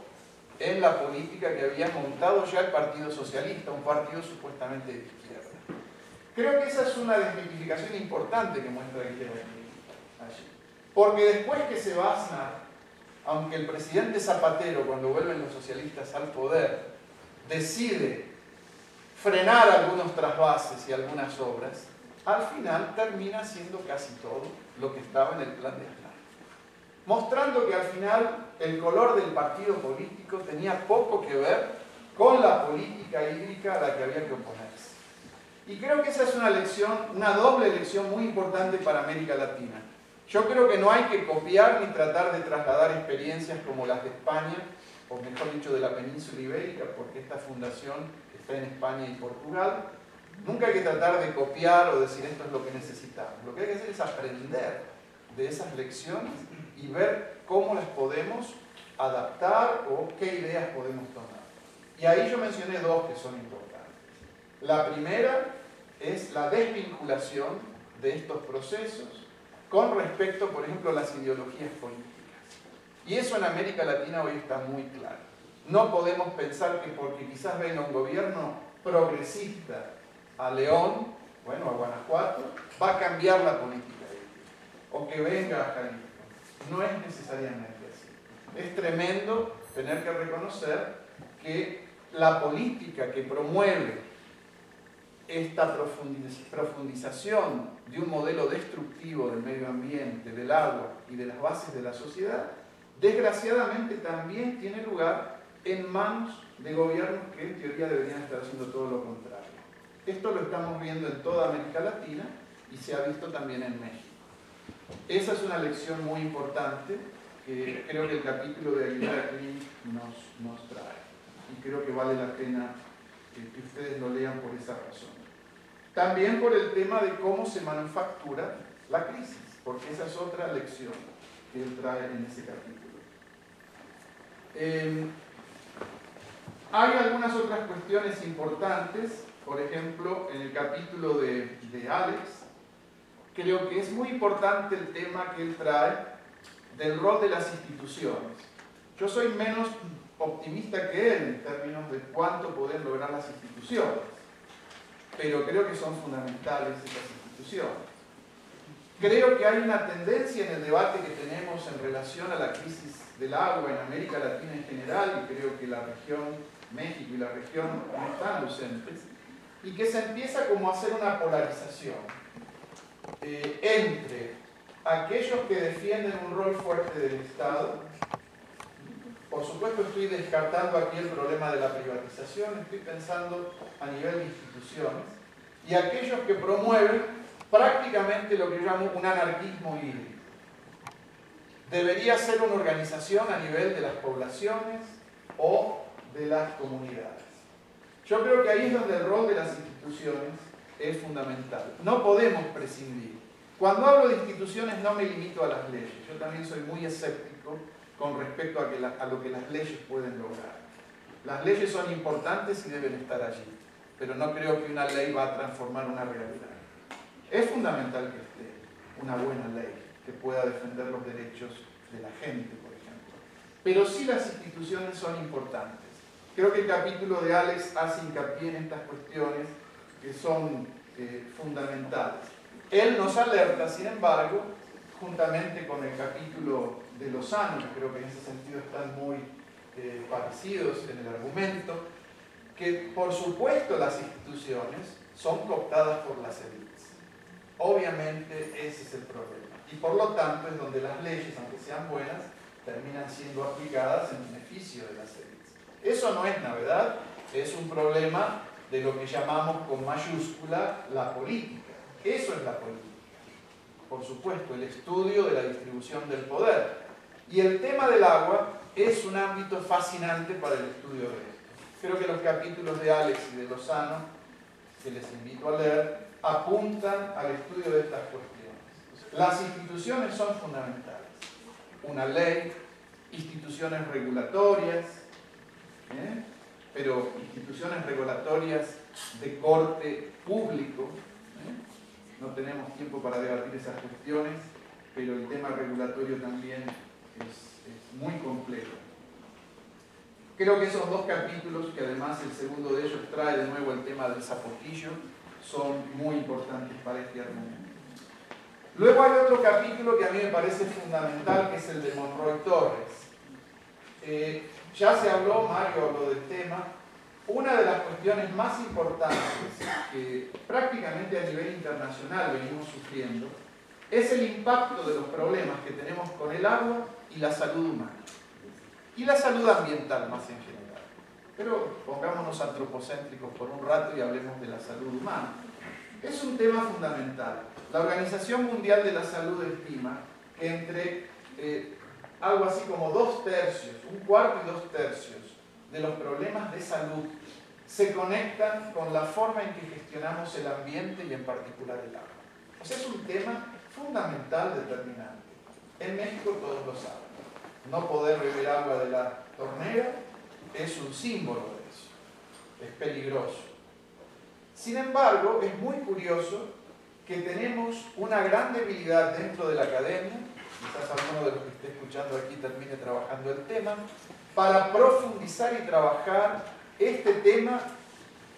en la política que había montado ya el Partido Socialista, un partido supuestamente de izquierda. Creo que esa es una desmitificación importante que muestra Guillermo allí. Porque después que se va a aunque el presidente Zapatero, cuando vuelven los socialistas al poder, decide frenar algunos trasvases y algunas obras, al final termina haciendo casi todo lo que estaba en el plan de. Mostrando que al final el color del partido político tenía poco que ver con la política hídrica a la que había que oponerse. Y creo que esa es una lección, una doble lección muy importante para América Latina. Yo creo que no hay que copiar ni tratar de trasladar experiencias como las de España, o mejor dicho, de la península ibérica, porque esta fundación está en España y Portugal. Nunca hay que tratar de copiar o decir esto es lo que necesitamos. Lo que hay que hacer es aprender de esas lecciones y ver cómo las podemos adaptar o qué ideas podemos tomar. Y ahí yo mencioné dos que son importantes. La primera es la desvinculación de estos procesos con respecto, por ejemplo, a las ideologías políticas. Y eso en América Latina hoy está muy claro. No podemos pensar que porque quizás venga un gobierno progresista a León, bueno, a Guanajuato, va a cambiar la política. O que venga a Jalisco. No es necesariamente así. Es tremendo tener que reconocer que la política que promueve esta profundización de un modelo destructivo del medio ambiente, del agua y de las bases de la sociedad, desgraciadamente también tiene lugar en manos de gobiernos que en teoría deberían estar haciendo todo lo contrario. Esto lo estamos viendo en toda América Latina y se ha visto también en México. Esa es una lección muy importante que creo que el capítulo de Aguilar nos, nos trae y creo que vale la pena que ustedes lo lean por esa razón. También por el tema de cómo se manufactura la crisis, porque esa es otra lección que él trae en ese capítulo. Em, hay algunas otras cuestiones importantes, por ejemplo, en el capítulo de, de Alex, creo que es muy importante el tema que él trae del rol de las instituciones. Yo soy menos optimista que él en términos de cuánto pueden lograr las instituciones pero creo que son fundamentales estas instituciones. Creo que hay una tendencia en el debate que tenemos en relación a la crisis del agua en América Latina en general, y creo que la región México y la región no están ausentes, y que se empieza como a hacer una polarización eh, entre aquellos que defienden un rol fuerte del Estado, por supuesto estoy descartando aquí el problema de la privatización, estoy pensando a nivel de instituciones, y aquellos que promueven prácticamente lo que llamo un anarquismo híbrido. Debería ser una organización a nivel de las poblaciones o de las comunidades. Yo creo que ahí es donde el rol de las instituciones es fundamental. No podemos prescindir. Cuando hablo de instituciones no me limito a las leyes. Yo también soy muy escéptico con respecto a, lo que las leyes pueden lograr. Las leyes son importantes y deben estar allí, pero no creo que una ley va a transformar una realidad. Es fundamental que esté una buena ley que pueda defender los derechos de la gente, por ejemplo. Pero sí las instituciones son importantes. Creo que el capítulo de Alex hace hincapié en estas cuestiones que son eh, fundamentales. Él nos alerta, sin embargo, juntamente con el capítulo de Lozano, que creo que en ese sentido están muy eh, parecidos en el argumento, que por supuesto las instituciones son cooptadas por las élites. Obviamente ese es el problema. Y por lo tanto es donde las leyes, aunque sean buenas, terminan siendo aplicadas en beneficio de las élites. Eso no es novedad, es un problema de lo que llamamos con mayúscula la política. Eso es la política. Por supuesto, el estudio de la distribución del poder. Y el tema del agua es un ámbito fascinante para el estudio de esto. Creo que los capítulos de Alex y de Lozano, que les invito a leer, apuntan al estudio de estas cuestiones. Las instituciones son fundamentales. Una ley, instituciones regulatorias, ¿eh? Pero instituciones regulatorias de corte público. ¿eh? No tenemos tiempo para debatir esas cuestiones, pero el tema regulatorio también es, muy complejo. Creo que esos dos capítulos, que además el segundo de ellos trae de nuevo el tema del zapotillo, son muy importantes para este argumento. Luego hay otro capítulo que a mí me parece fundamental, que es el de Monroy Torres. Eh, ya se habló, Mario habló del tema. Una de las cuestiones más importantes que prácticamente a nivel internacional venimos sufriendo es el impacto de los problemas que tenemos con el agua y la salud humana. Y la salud ambiental más en general. Pero pongámonos antropocéntricos por un rato y hablemos de la salud humana. Es un tema fundamental. La Organización Mundial de la Salud estima que entre eh, algo así como dos tercios, un cuarto y dos tercios de los problemas de salud se conectan con la forma en que gestionamos el ambiente y en particular el agua. O es un tema fundamental, determinante. En México todos lo saben. No poder beber agua de la tornera es un símbolo de eso. Es peligroso. Sin embargo, es muy curioso que tenemos una gran debilidad dentro de la academia quizás alguno de los que esté escuchando aquí termine trabajando el tema, para profundizar y trabajar este tema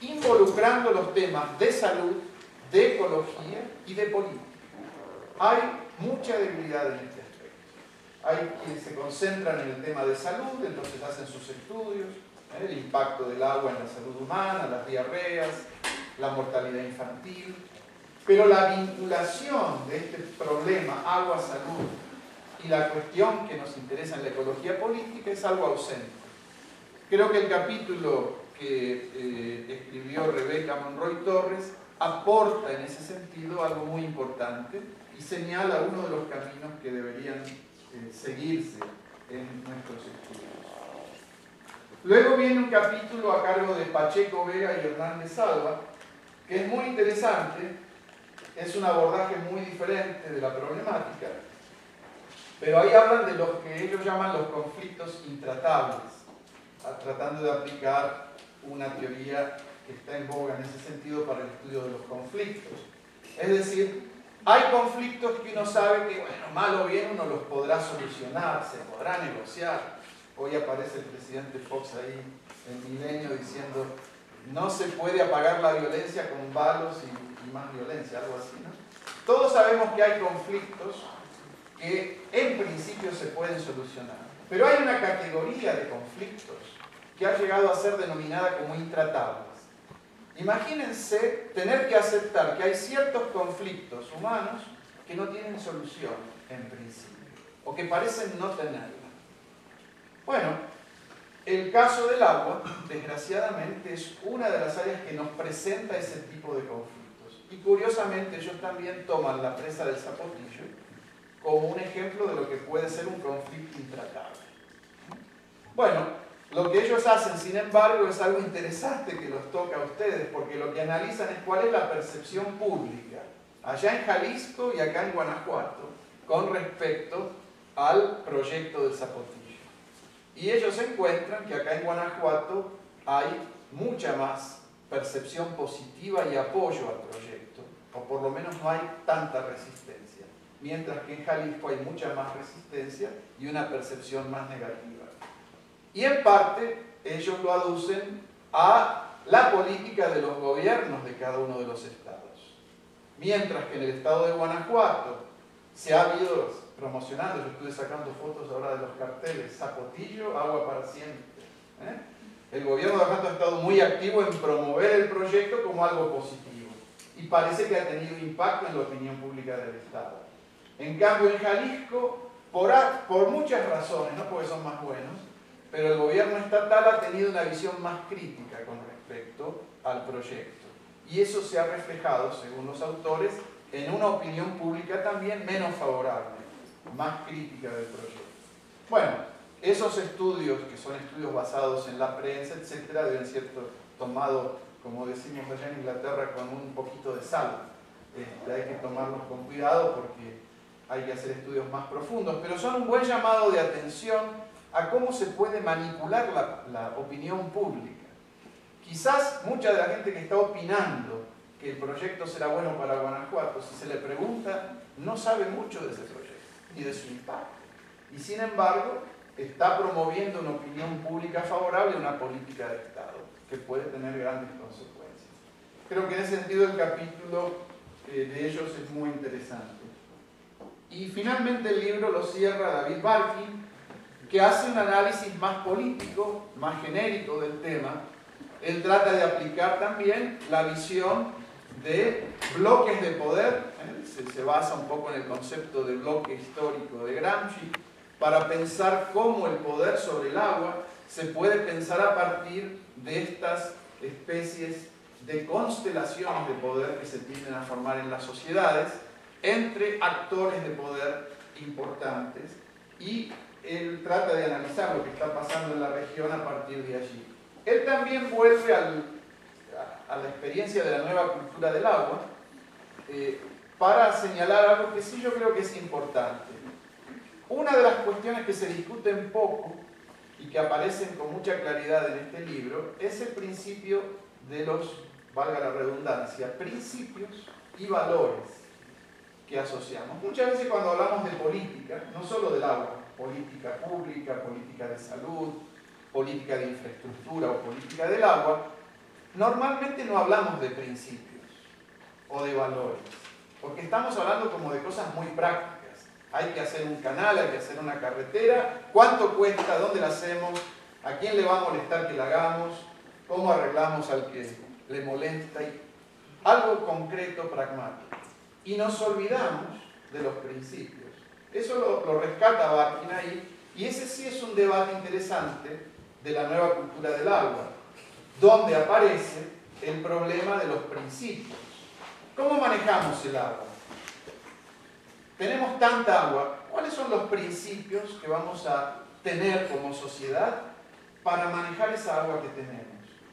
involucrando los temas de salud, de ecología y de política. Hay mucha debilidad en este aspecto. Hay quienes se concentran en el tema de salud, entonces hacen sus estudios, ¿eh? el impacto del agua en la salud humana, las diarreas, la mortalidad infantil, pero la vinculación de este problema agua-salud y la cuestión que nos interesa en la ecología política es algo ausente. Creo que el capítulo que eh, escribió Rebeca Monroy Torres aporta en ese sentido algo muy importante y señala uno de los caminos que deberían eh, seguirse en nuestros estudios. Luego viene un capítulo a cargo de Pacheco Vega y Hernández Salva, que es muy interesante, es un abordaje muy diferente de la problemática, pero ahí hablan de lo que ellos llaman los conflictos intratables, tratando de aplicar una teoría que está en boga en ese sentido para el estudio de los conflictos. Es decir, hay conflictos que uno sabe que, bueno, mal o bien uno los podrá solucionar, se podrá negociar. Hoy aparece el presidente Fox ahí en Milenio diciendo, no se puede apagar la violencia con balos y, y más violencia, algo así, ¿no? Todos sabemos que hay conflictos que en principio se pueden solucionar. Pero hay una categoría de conflictos que ha llegado a ser denominada como intratables. Imagínense tener que aceptar que hay ciertos conflictos humanos que no tienen solución en principio, o que parecen no tenerla. Bueno, el caso del agua, desgraciadamente, es una de las áreas que nos presenta ese tipo de conflictos. Y curiosamente ellos también toman la presa del zapotillo como un ejemplo de lo que puede ser un conflicto intratable. Bueno, Lo que ellos hacen, sin embargo, es algo interesante que los toca a ustedes, porque lo que analizan es cuál es la percepción pública, allá en Jalisco y acá en Guanajuato, con respecto al proyecto del Zapotillo. Y ellos encuentran que acá en Guanajuato hay mucha más percepción positiva y apoyo al proyecto, o por lo menos no hay tanta resistencia, mientras que en Jalisco hay mucha más resistencia y una percepción más negativa. Y en parte ellos lo aducen a la política de los gobiernos de cada uno de los estados. Mientras que en el estado de Guanajuato se ha habido promocionando, yo estuve sacando fotos ahora de los carteles, Zapotillo, agua para siempre. ¿eh? El gobierno de Guanajuato ha estado muy activo en promover el proyecto como algo positivo y parece que ha tenido impacto en la opinión pública del Estado. En cambio, en Jalisco, por, muchas razones, no porque son más buenos, pero el gobierno estatal ha tenido una visión más crítica con respecto al proyecto. Y eso se ha reflejado, según los autores, en una opinión pública también menos favorable, más crítica del proyecto. Bueno, esos estudios, que son estudios basados en la prensa, etcétera, deben ser tomados, como decimos allá en Inglaterra, con un poquito de sal. Este, hay que tomarlos con cuidado porque hay que hacer estudios más profundos, pero son un buen llamado de atención a cómo se puede manipular la, opinión pública. Quizás mucha de la gente que está opinando que el proyecto será bueno para Guanajuato, si se le pregunta, no sabe mucho de ese proyecto y de su impacto. Y sin embargo, está promoviendo una opinión pública favorable a una política de Estado, que puede tener grandes consecuencias. Creo que en ese sentido el capítulo eh, de ellos es muy interesante. Y finalmente el libro lo cierra David Barkin, que hace un análisis más político, más genérico del tema. Él trata de aplicar también la visión de bloques de poder, ¿eh? se, se basa un poco en el concepto de bloque histórico de Gramsci, para pensar cómo el poder sobre el agua se puede pensar a partir de estas especies de constelaciones de poder que se tienden a formar en las sociedades entre actores de poder importantes y él trata de analizar lo que está pasando en la región a partir de allí. Él también vuelve a la experiencia de la nueva cultura del agua eh, para señalar algo que sí yo creo que es importante. Una de las cuestiones que se discuten poco y que aparecen con mucha claridad en este libro es el principio de los, valga la redundancia, principios y valores que asociamos. Muchas veces cuando hablamos de política, no solo del agua, política pública, política de salud, política de infraestructura o política del agua, normalmente no hablamos de principios o de valores, porque estamos hablando como de cosas muy prácticas hay que hacer un canal, hay que hacer una carretera, cuánto cuesta, dónde la hacemos, a quién le va a molestar que la hagamos, cómo arreglamos al que le molesta, algo concreto, pragmático. Y nos olvidamos de los principios. Eso lo, rescata Barkin ahí, y ese sí es un debate interesante de la nueva cultura del agua, donde aparece el problema de los principios. ¿Cómo manejamos el agua? tenemos tanta agua, ¿cuáles son los principios que vamos a tener como sociedad para manejar esa agua que tenemos?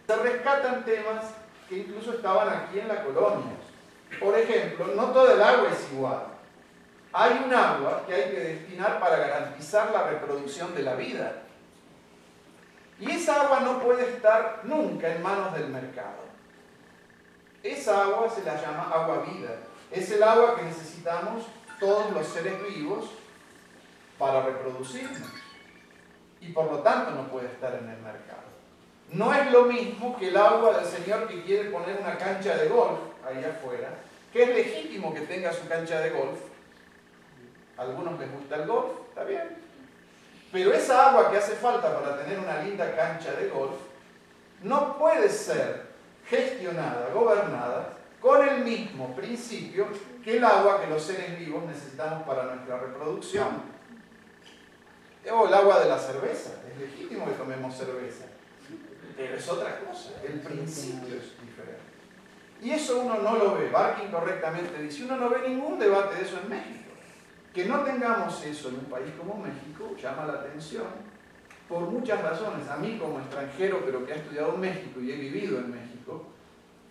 Se rescatan temas que incluso estaban aquí en la colonia. Por ejemplo, no toda el agua es igual. Hay un agua que hay que destinar para garantizar la reproducción de la vida. Y esa agua no puede estar nunca en manos del mercado. Esa agua se la llama agua vida. Es el agua que necesitamos todos los seres vivos para reproducirnos. Y por lo tanto no puede estar en el mercado. No es lo mismo que el agua del señor que quiere poner una cancha de golf ahí afuera, que es legítimo que tenga su cancha de golf. A algunos les gusta el golf, está bien. Pero esa agua que hace falta para tener una linda cancha de golf no puede ser gestionada, gobernada, con el mismo principio que el agua que los seres vivos necesitamos para nuestra reproducción. O el agua de la cerveza. Es legítimo que tomemos cerveza. Pero es otra cosa. El principio es. Y eso uno no lo ve. Barkin correctamente dice, uno no ve ningún debate de eso en México. Que no tengamos eso en un país como México llama la atención por muchas razones. A mí como extranjero, pero que ha estudiado en México y he vivido en México,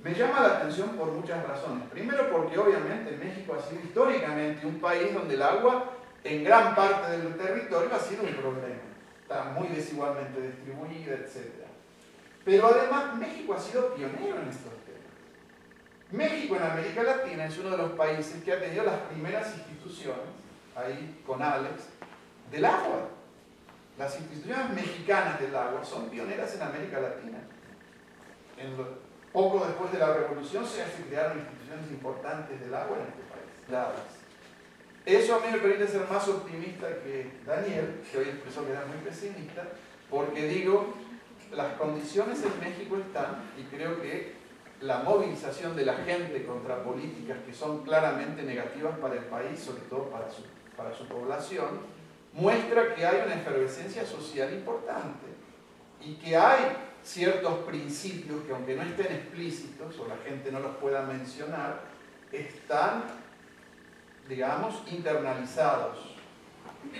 me llama la atención por muchas razones. Primero porque obviamente México ha sido históricamente un país donde el agua en gran parte del territorio ha sido un problema. Está muy desigualmente distribuida, etc. Pero además México ha sido pionero en estos. México en América Latina es uno de los países que ha tenido las primeras instituciones, ahí con Alex, del agua. Las instituciones mexicanas del agua son pioneras en América Latina. Poco después de la revolución se crearon instituciones importantes del agua en este país. Eso a mí me permite ser más optimista que Daniel, que hoy expresó que era muy pesimista, porque digo, las condiciones en México están, y creo que la movilización de la gente contra políticas que son claramente negativas para el país, sobre todo para su, población, muestra que hay una efervescencia social importante y que hay ciertos principios que aunque no estén explícitos o la gente no los pueda mencionar, están, digamos, internalizados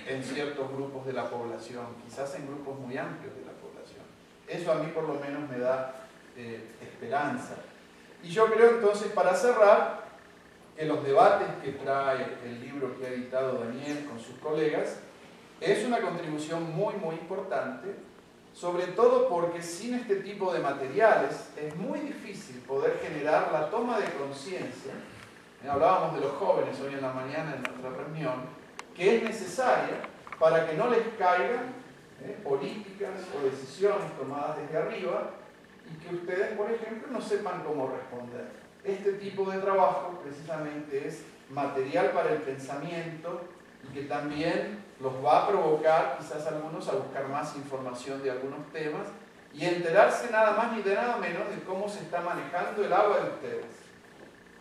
en ciertos grupos de la población, quizás en grupos muy amplios de la población. Eso a mí por lo menos me da eh, esperanza. Y yo creo entonces, para cerrar, que los debates que trae el libro que ha editado Daniel con sus colegas es una contribución muy, muy importante sobre todo porque sin este tipo de materiales es muy difícil poder generar la toma de conciencia, eh, hablábamos de los jóvenes hoy en la mañana en nuestra reunión, que es necesaria para que no les caigan eh, políticas o decisiones tomadas desde arriba y que ustedes, por ejemplo, no sepan cómo responder. Este tipo de trabajo precisamente es material para el pensamiento y que también los va a provocar quizás algunos a buscar más información de algunos temas y enterarse nada más ni de nada menos de cómo se está manejando el agua de ustedes,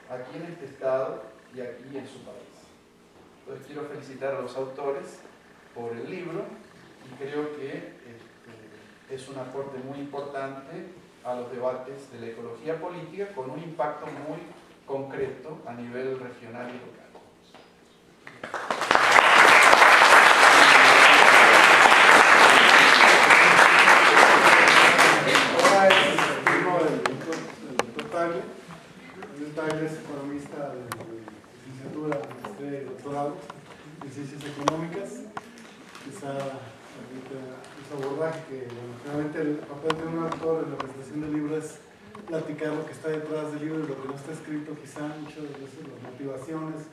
aquí en este estado y aquí en su país. Entonces quiero felicitar a los autores por el libro y creo que este, es un aporte muy importante a los debates de la ecología política con un impacto muy concreto a nivel regional y local. es economista de, licenciatura, maestría y doctorado en ciencias económicas. Quizá su abordaje que, bueno, realmente el papel de un autor en la presentación del libro es platicar lo que está detrás del libro y lo que no está escrito, quizá muchas veces las motivaciones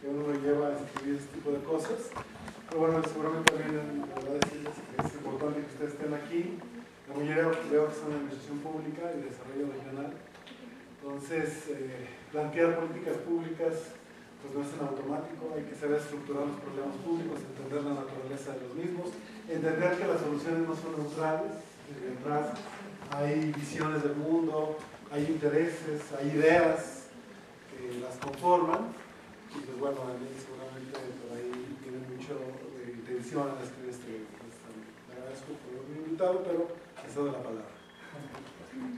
que uno lo lleva a escribir este tipo de cosas. Pero bueno, seguramente también la verdad es, es importante que ustedes estén aquí. La mayoría veo que son de administración pública y desarrollo regional. Entonces, eh, plantear políticas públicas pues no es en automático, hay que saber estructurar los problemas públicos, entender la naturaleza de los mismos, entender que las soluciones no son neutrales, detrás hay visiones del mundo, hay intereses, hay ideas que las conforman, y pues bueno, también seguramente por ahí tiene mucho intención en escribir este. Le agradezco por haberme invitado, pero les doy la palabra.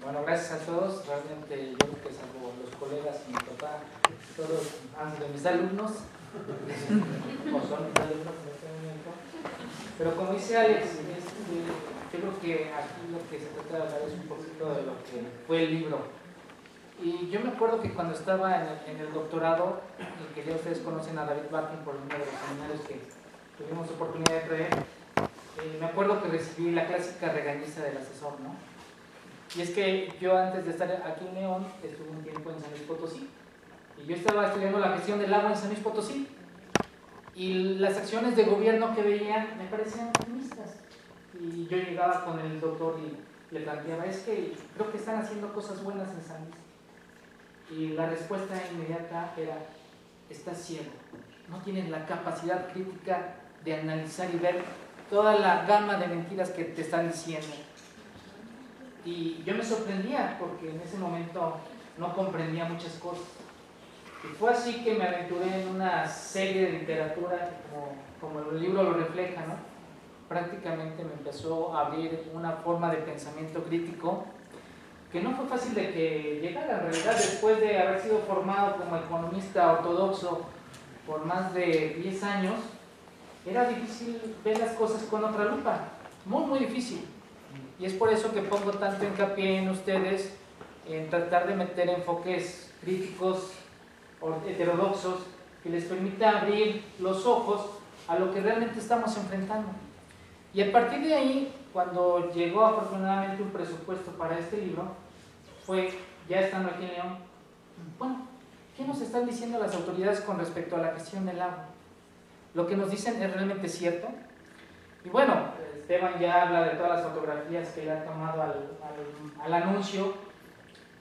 Bueno, gracias a todos. Realmente yo creo que salvo los colegas y mi papá, todos han sido mis alumnos, o son mis alumnos en este momento. Pero como dice Alex, este, yo creo que aquí lo que se trata de hablar es un poquito de lo que fue el libro. Y yo me acuerdo que cuando estaba en el, doctorado, y que ya ustedes conocen a David Barkin por uno de los seminarios que tuvimos oportunidad de traer, eh, me acuerdo que recibí la clásica regañiza del asesor, ¿no? Y es que yo antes de estar aquí en León estuve un tiempo en San Luis Potosí. Y yo estaba estudiando la gestión del agua en San Luis Potosí. Y las acciones de gobierno que veía me parecían optimistas. Y yo llegaba con el doctor y le planteaba, es que creo que están haciendo cosas buenas en San Luis. Y la respuesta inmediata era, estás ciego. No tienes la capacidad crítica de analizar y ver toda la gama de mentiras que te están diciendo y yo me sorprendía porque en ese momento no comprendía muchas cosas. Y fue así que me aventuré en una serie de literatura, como, como el libro lo refleja, ¿no? prácticamente me empezó a abrir una forma de pensamiento crítico que no fue fácil de que llegara. En realidad, después de haber sido formado como economista ortodoxo por más de 10 años, era difícil ver las cosas con otra lupa. muy, muy difícil. Y es por eso que pongo tanto hincapié en ustedes en tratar de meter enfoques críticos, heterodoxos, que les permita abrir los ojos a lo que realmente estamos enfrentando. Y a partir de ahí, cuando llegó afortunadamente un presupuesto para este libro, fue, ya estando aquí en León, bueno, ¿qué nos están diciendo las autoridades con respecto a la gestión del agua? ¿Lo que nos dicen es realmente cierto? Y bueno, Esteban ya habla de todas las fotografías que le ha tomado al, anuncio,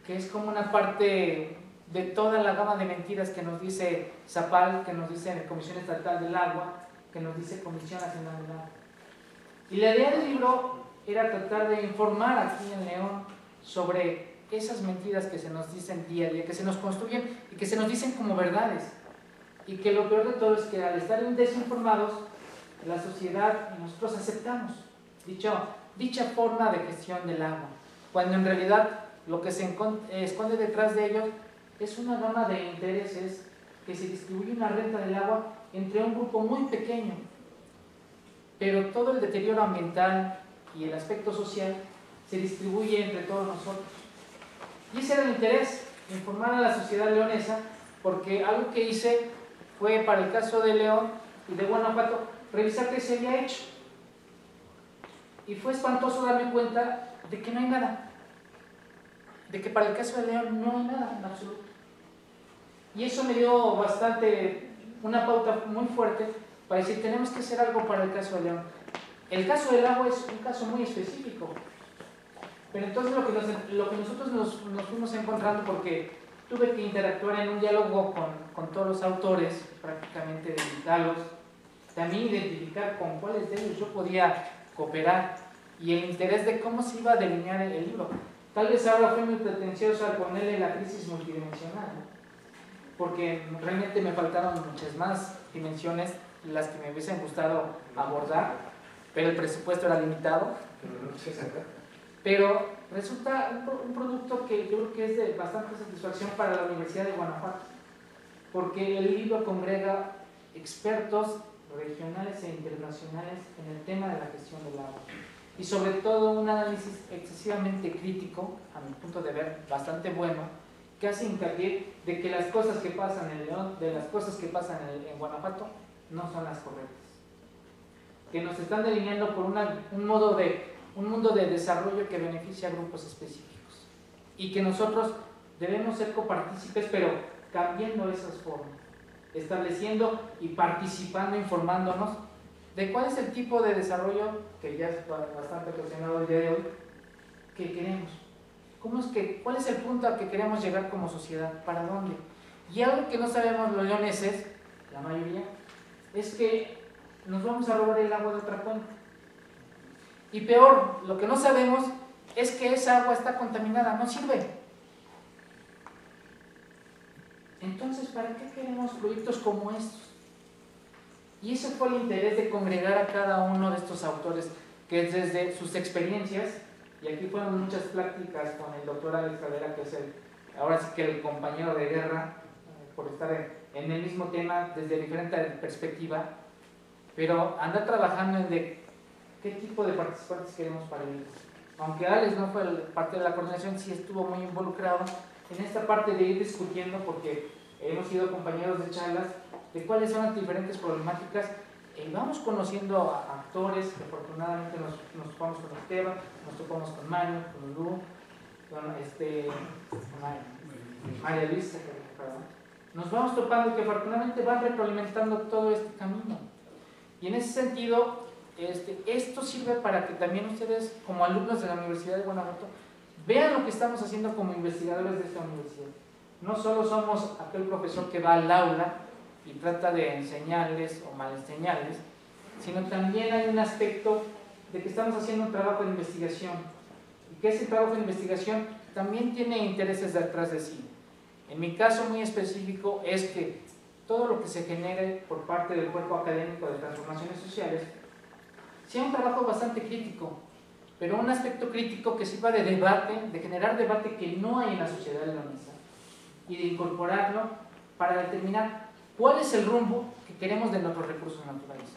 que es como una parte de toda la gama de mentiras que nos dice Zapal, que nos dice la Comisión Estatal del Agua, que nos dice Comisión Nacional del Agua. Y la idea del libro era tratar de informar aquí en León sobre esas mentiras que se nos dicen día a día, que se nos construyen y que se nos dicen como verdades. Y que lo peor de todo es que al estar desinformados, la sociedad y nosotros aceptamos dicha forma de gestión del agua, cuando en realidad lo que se esconde detrás de ellos es una gama de intereses que se distribuye una renta del agua entre un grupo muy pequeño. Pero todo el deterioro ambiental y el aspecto social se distribuye entre todos nosotros. Y ese era el interés, informar a la sociedad leonesa, porque algo que hice fue para el caso de León y de Guanajuato, revisar qué se había hecho. Y fue espantoso darme cuenta de que no hay nada. De que para el caso de León no hay nada en absoluto. Y eso me dio bastante, una pauta muy fuerte para decir, tenemos que hacer algo para el caso de León. El caso del agua es un caso muy específico. Pero entonces lo que, nosotros nos, fuimos encontrando, porque tuve que interactuar en un diálogo con, con todos los autores, prácticamente dedicados, también identificar con cuáles de ellos yo podía cooperar y el interés de cómo se iba a delinear el, libro. Tal vez ahora fue muy pretencioso al ponerle la crisis multidimensional porque realmente me faltaron muchas más dimensiones las que me hubiesen gustado abordar, pero el presupuesto era limitado. Pero resulta un, producto que yo creo que es de bastante satisfacción para la Universidad de Guanajuato, porque el libro congrega expertos regionales e internacionales en el tema de la gestión del agua. Y sobre todo un análisis excesivamente crítico, a mi punto de ver, bastante bueno, que hace hincapié de que las cosas que pasan en León, de las cosas que pasan en, Guanajuato, no son las correctas. Que nos están delineando por un, modo de, un mundo de desarrollo que beneficia a grupos específicos. Y que nosotros debemos ser copartícipes, pero cambiando esas formas, estableciendo y participando, informándonos de cuál es el tipo de desarrollo, que ya es bastante cuestionado el día de hoy, que queremos ¿Cómo es que, ¿Cuál es el punto al que queremos llegar como sociedad? ¿Para dónde? Y algo que no sabemos los leoneses, la mayoría, es que nos vamos a robar el agua de otra fuente. Y peor, lo que no sabemos es que esa agua está contaminada, no sirve. Entonces, ¿para qué queremos proyectos como estos? Y ese fue el interés de congregar a cada uno de estos autores, que desde sus experiencias y aquí fueron muchas pláticas con el doctor Alex Cadera, que es el, ahora sí que el compañero de guerra, eh, por estar en, el mismo tema desde diferente perspectiva, pero anda trabajando en de qué tipo de participantes queremos para ellos. Aunque Alex no fue parte de la coordinación, sí estuvo muy involucrado en esta parte de ir discutiendo, porque hemos sido compañeros de charlas, de cuáles son las diferentes problemáticas vamos conociendo a actores que afortunadamente nos, nos topamos con Esteban, nos topamos con Mario, con Lu, con este, María Luisa, nos vamos topando que afortunadamente van retroalimentando todo este camino. Y en ese sentido, este, esto sirve para que también ustedes, como alumnos de la Universidad de Guanajuato, vean lo que estamos haciendo como investigadores de esta universidad. No solo somos aquel profesor que va al aula y trata de enseñarles o mal enseñarles, sino también hay un aspecto de que estamos haciendo un trabajo de investigación y que ese trabajo de investigación también tiene intereses detrás de sí. En mi caso muy específico es que todo lo que se genere por parte del cuerpo académico de transformaciones sociales sea un trabajo bastante crítico, pero un aspecto crítico que sirva de debate, de generar debate que no hay en la sociedad leonesa y de incorporarlo para determinar cuál es el rumbo que queremos de nuestros recursos naturales.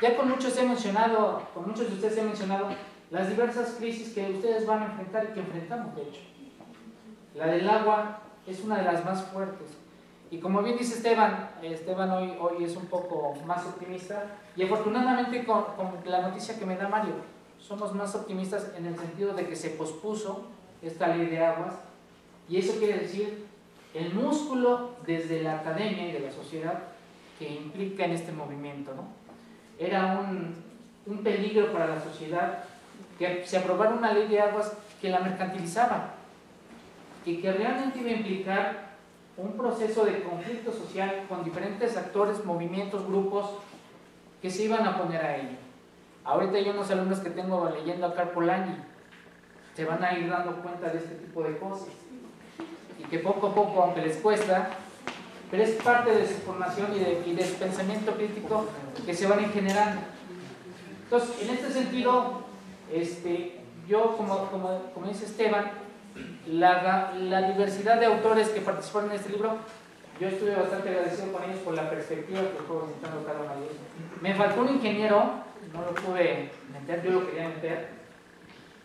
ya con muchos he mencionado, con muchos de ustedes he mencionado las diversas crisis que ustedes van a enfrentar y que enfrentamos, de hecho. La del agua es una de las más fuertes. Y como bien dice Esteban, Esteban hoy, hoy es un poco más optimista y afortunadamente con, con la noticia que me da Mario, somos más optimistas en el sentido de que se pospuso esta ley de aguas y eso quiere decir el músculo desde la academia y de la sociedad que implica en este movimiento. ¿no? Era un, un peligro para la sociedad que se aprobara una ley de aguas que la mercantilizaba y que realmente iba a implicar un proceso de conflicto social con diferentes actores, movimientos, grupos que se iban a poner a ello. Ahorita hay unos alumnos que tengo leyendo a Carpolanyi, se van a ir dando cuenta de este tipo de cosas y que poco a poco, aunque les cuesta, pero es parte de su formación y de, y de su pensamiento crítico que se van generando. Entonces, en este sentido, este, yo, como, como, como dice Esteban, la, la, diversidad de autores que participaron en este libro, yo estuve bastante agradecido con ellos por la perspectiva que fue presentando cada uno de ellos. Me faltó un ingeniero, no lo pude meter, yo lo quería meter,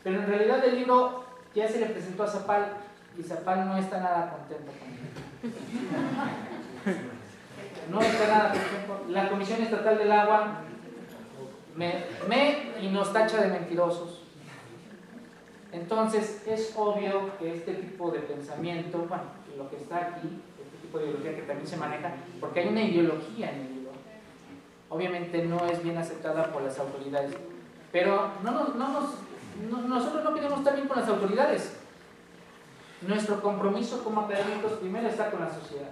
pero en realidad el libro ya se le presentó a Zapal y Zapal no está nada contento con él. No está nada contento. La Comisión Estatal del Agua me, me y nos tacha de mentirosos. Entonces es obvio que este tipo de pensamiento, bueno, lo que está aquí, este tipo de ideología que también se maneja, porque hay una ideología en el obviamente no es bien aceptada por las autoridades, pero no nos, no nos, no, nosotros no queremos estar bien con las autoridades. Nuestro compromiso como académicos primero está con la sociedad.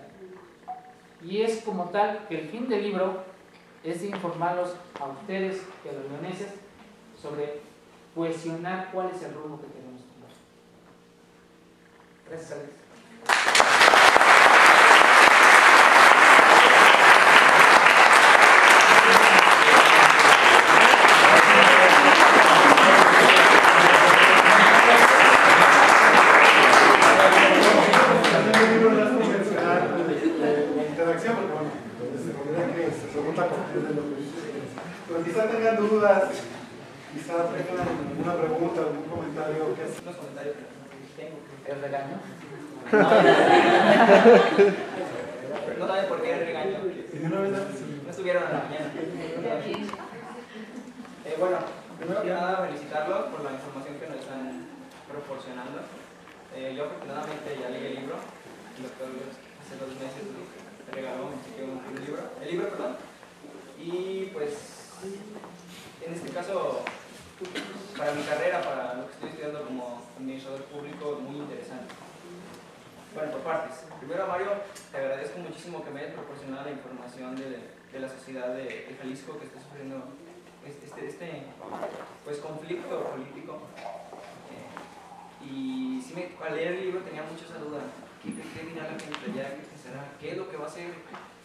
Y es como tal que el fin del libro es informarlos a ustedes y a los leoneses sobre cuestionar cuál es el rumbo que tenemos que tomar. Gracias, Alex. También el libro ya es convencional de la interacción, porque bueno, se olvida que se pregunta a partir de lo que dice. Pero quizá tengan dudas, quizá tengan alguna pregunta, algún comentario. ¿qué es? Unos comentarios que tengo. ¿El regaño? No saben por qué el regaño. No estuvieron a la mañana. Eh, bueno, primero que nada felicitarlos por la información que nos están proporcionando. Eh, yo afortunadamente ya leí el libro. El doctor hace dos meses me regaló, un libro. El libro, perdón. Y pues, en este caso, para mi carrera, para lo que estoy estudiando como administrador público, muy interesante. Bueno, por partes. Primero, Mario, te agradezco muchísimo que me hayas proporcionado la información de, de la sociedad de, Jalisco que está sufriendo este, este, este, pues, conflicto político. Eh, y sí me, al leer el libro tenía mucho esa duda. ¿Qué, qué dirá la gente allá? ¿Qué pensará? ¿Qué es lo que va a hacer?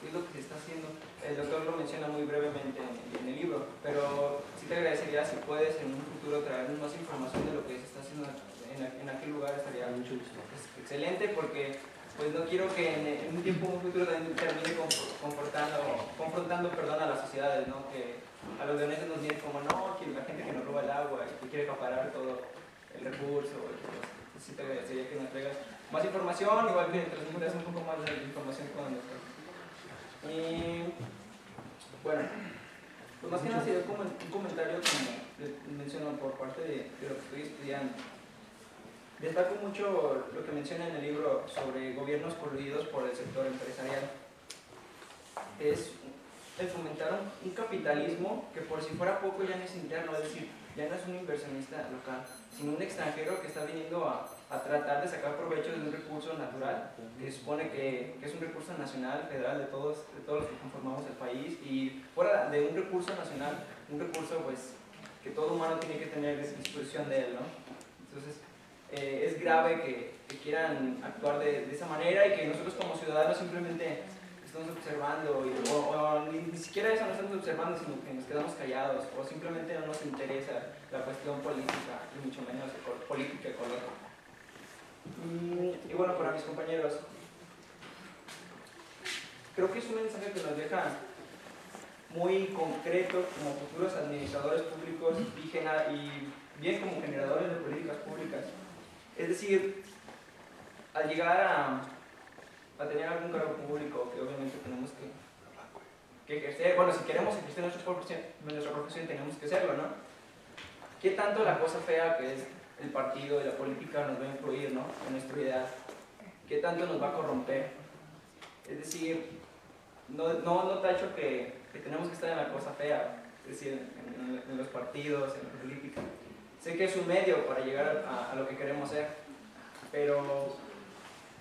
¿Qué es lo que se está haciendo? El doctor lo menciona muy brevemente en, el libro, pero sí te agradecería si puedes en un futuro traernos más información de lo que se está haciendo en, en aquel lugar, estaría mucho es excelente porque pues no quiero que en, un tiempo muy futuro también termine confrontando, confrontando perdón, a las sociedades, ¿no? que a los leoneses nos viene como no, que la gente que nos roba el agua y que quiere acaparar todo el recurso. Entonces, sí te agradecería que nos traigas más información, igual que transmitas un poco más de información con el doctor. Y bueno, pues más que nada sería como un comentario como le- menciono por parte de, lo que estoy estudiando. Destaco mucho lo que menciona en el libro sobre gobiernos coludidos por el sector empresarial. Es el fomentar un capitalismo que por si fuera poco ya no es interno, es decir, ya no es un inversionista local, sino un extranjero que está viniendo a, a tratar de sacar provecho de un recurso natural, que supone que, es un recurso nacional, federal, de todos, todos los que conformamos el país, y fuera de un recurso nacional, un recurso pues que todo humano tiene que tener disposición de él, ¿no? Entonces, eh, es grave que, quieran actuar de, esa manera y que nosotros como ciudadanos simplemente estamos observando, o, ni, ni siquiera eso no estamos observando, sino que nos quedamos callados, o simplemente no nos interesa la cuestión política, y mucho menos política ecológica. Mm, Y bueno, para mis compañeros, creo que es un mensaje que nos deja muy concreto como futuros administradores públicos y bien como generadores de políticas públicas. Es decir, al llegar a, tener algún cargo público que obviamente tenemos que, que ejercer, bueno, si queremos ejercer nuestra profesión tenemos que hacerlo, ¿no? ¿Qué tanto la cosa fea que es el partido y la política nos va a influir, ¿no? En nuestra idea. ¿Qué tanto nos va a corromper? Es decir, no, no, no tacho que, que tenemos que estar en la cosa fea, es decir, en, en, los partidos, en la política. Sé que es un medio para llegar a, a lo que queremos ser, pero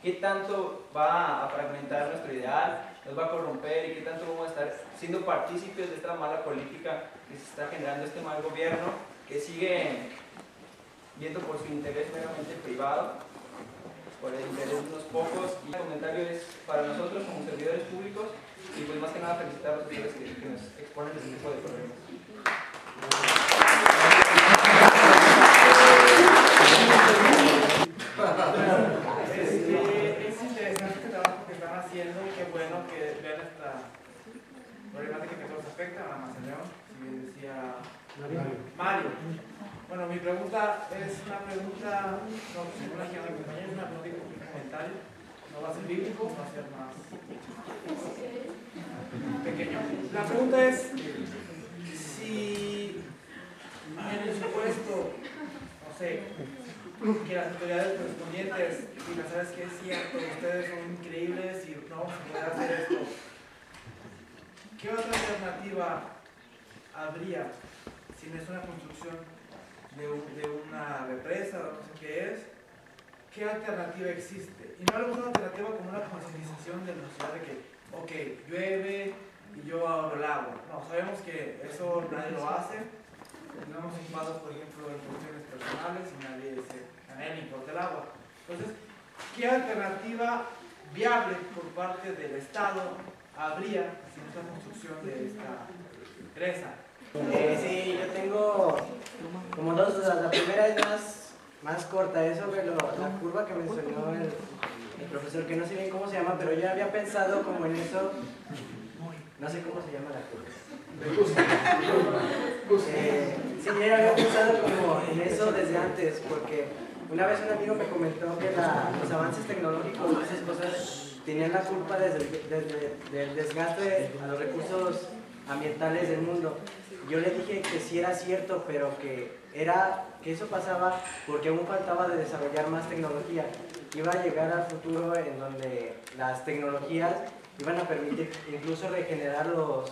¿qué tanto va a fragmentar nuestro ideal? ¿Nos va a corromper? ¿Y qué tanto vamos a estar siendo partícipes de esta mala política que se está generando, este mal gobierno que sigue viendo por su interés meramente privado, por el interés de unos pocos? Y el comentario es para nosotros como servidores públicos y pues más que nada felicitar a los líderes que, que nos exponen este tipo de problemas. Este, es interesante el trabajo que están haciendo y qué bueno que vean esta problemática que todos afecta a Macedón, si decía. Bueno, mi pregunta es una pregunta, no, que mi compañero, es una pregunta un comentario. No va a ser bíblico, va a ser más pequeño. La pregunta es si en el supuesto, no sé, que las autoridades correspondientes digan, ¿sabes qué es cierto? Ustedes son increíbles y no vamos a hacer esto. ¿Qué otra alternativa habría si no es una construcción de, un, de una represa o no sé qué es? ¿Qué alternativa existe? Y no hablamos de una alternativa como una concientización de la sociedad de que, ok, llueve y yo ahorro el agua. No, sabemos que eso nadie lo hace. Estamos ocupados, por ejemplo, en cuestiones personales y nadie, se, a nadie le importa el agua. Entonces, ¿qué alternativa viable por parte del Estado habría sin esta construcción de esta presa? Eh, sí, yo tengo como dos. La primera es más, más corta, es sobre lo, la curva que mencionó el, el, profesor, que no sé bien cómo se llama, pero yo había pensado como en eso, no sé cómo se llama la curva. Eh, sí, yo había pensado como en eso desde antes, porque una vez un amigo me comentó que los avances tecnológicos y esas cosas tenían la culpa desde, desde, del desgaste a los recursos ambientales del mundo. Yo le dije que sí era cierto, pero que, era, que eso pasaba porque aún faltaba de desarrollar más tecnología. Iba a llegar al futuro en donde las tecnologías iban a permitir incluso regenerar los,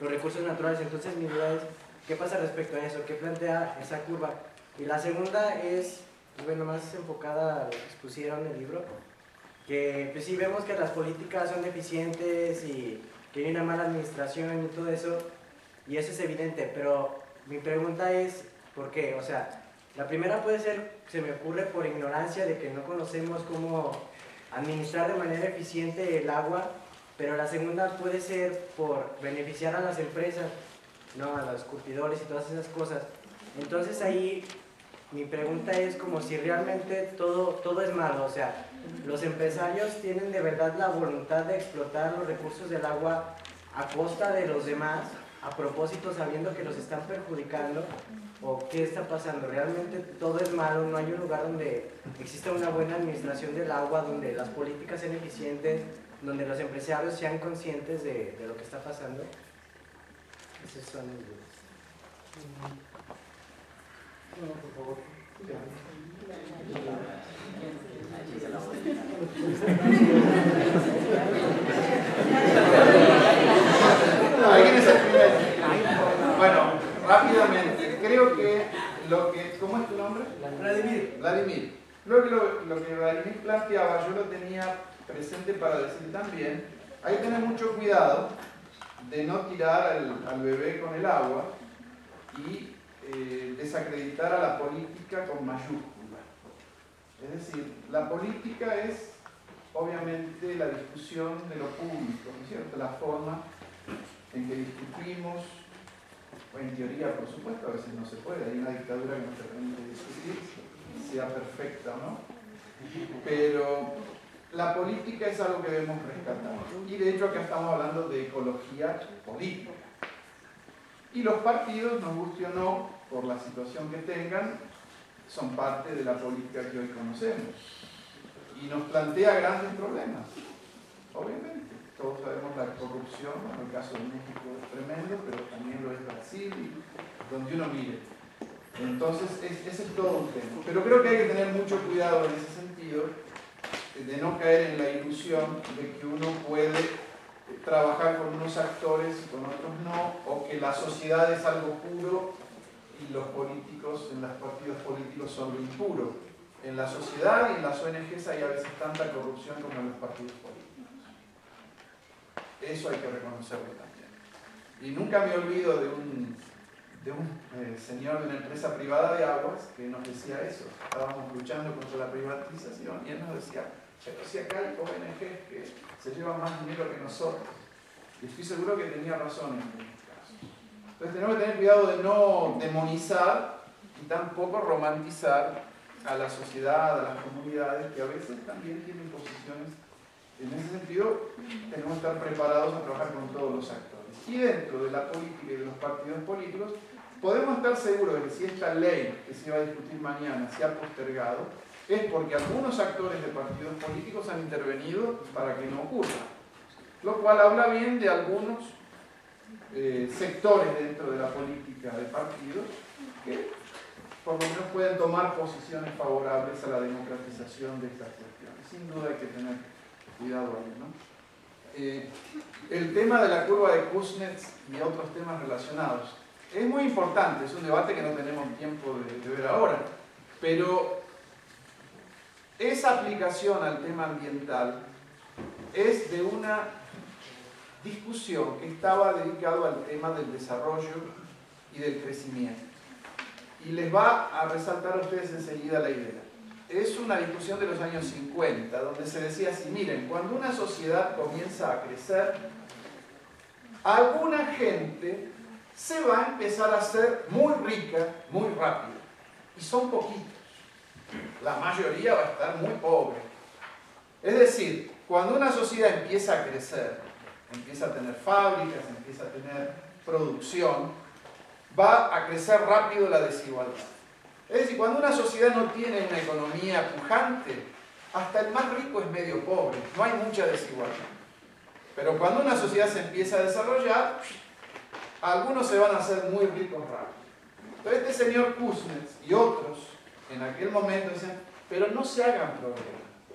los recursos naturales. Entonces mi duda es, ¿qué pasa respecto a eso? ¿Qué plantea esa curva? Y la segunda es, bueno, más enfocada a lo que expusieron en el libro, que pues sí vemos que las políticas son deficientes y que hay una mala administración y todo eso, y eso es evidente, pero mi pregunta es, ¿por qué? O sea, la primera puede ser, se me ocurre por ignorancia de que no conocemos cómo administrar de manera eficiente el agua, pero la segunda puede ser por beneficiar a las empresas, no a los curtidores y todas esas cosas. Entonces ahí mi pregunta es como si realmente todo, todo es malo, o sea, los empresarios tienen de verdad la voluntad de explotar los recursos del agua a costa de los demás, a propósito sabiendo que los están perjudicando, o qué está pasando, realmente todo es malo, no hay un lugar donde exista una buena administración del agua, donde las políticas sean eficientes, donde los empresarios sean conscientes de, de lo que está pasando. Esas son mis dudas. No, por favor. Bueno, rápidamente, creo que lo que. ¿Cómo es tu nombre? Vladimir. Vladimir. Creo que lo, lo que Vladimir planteaba, yo lo tenía presente para decir también. Hay que tener mucho cuidado de no tirar al, al bebé con el agua y eh, desacreditar a la política con mayúscula. Es decir, la política es obviamente la discusión de lo público, ¿no es cierto? La forma en que discutimos, en teoría, por supuesto, a veces no se puede, hay una dictadura que no te permite discutir, sea perfecta o no, pero la política es algo que debemos rescatar. Y de hecho acá estamos hablando de ecología política. Y los partidos, nos guste o no, por la situación que tengan, son parte de la política que hoy conocemos. Y nos plantea grandes problemas, obviamente. Todos sabemos la corrupción, en el caso de México es tremendo, pero también lo es Brasil, donde uno mire. Entonces, ese es todo un tema. Pero creo que hay que tener mucho cuidado en ese sentido, de no caer en la ilusión de que uno puede trabajar con unos actores y con otros no, o que la sociedad es algo puro y los políticos en los partidos políticos son lo impuro. En la sociedad y en las ONGs hay a veces tanta corrupción como en los partidos políticos. Eso hay que reconocerlo también. Y nunca me olvido de un, de un eh, señor de una empresa privada de aguas que nos decía eso. Estábamos luchando contra la privatización y él nos decía, pero si acá hay ONGs que se llevan más dinero que nosotros. Y estoy seguro que tenía razón en muchos casos. Entonces tenemos que tener cuidado de no demonizar y tampoco romantizar a la sociedad, a las comunidades, que a veces también tienen posiciones. En ese sentido, tenemos que estar preparados a trabajar con todos los actores. Y dentro de la política y de los partidos políticos, podemos estar seguros de que si esta ley que se va a discutir mañana se ha postergado, es porque algunos actores de partidos políticos han intervenido para que no ocurra. Lo cual habla bien de algunos eh, sectores dentro de la política de partidos que por lo menos pueden tomar posiciones favorables a la democratización de estas cuestiones. Sin duda hay que tener cuidado ahí. ¿no? Eh, el tema de la curva de Kuznets y otros temas relacionados es muy importante, es un debate que no tenemos tiempo de, de ver ahora, pero esa aplicación al tema ambiental es de una discusión que estaba dedicado al tema del desarrollo y del crecimiento. Y les va a resaltar a ustedes enseguida la idea. Es una discusión de los años 50, donde se decía así, miren, cuando una sociedad comienza a crecer, alguna gente se va a empezar a ser muy rica muy rápido. Y son poquitos la mayoría va a estar muy pobre. Es decir, cuando una sociedad empieza a crecer, empieza a tener fábricas, empieza a tener producción, va a crecer rápido la desigualdad. Es decir, cuando una sociedad no tiene una economía pujante, hasta el más rico es medio pobre, no hay mucha desigualdad. Pero cuando una sociedad se empieza a desarrollar, algunos se van a hacer muy ricos rápido. Entonces este señor Kuznets y otros en aquel momento decían, pero no se hagan problemas.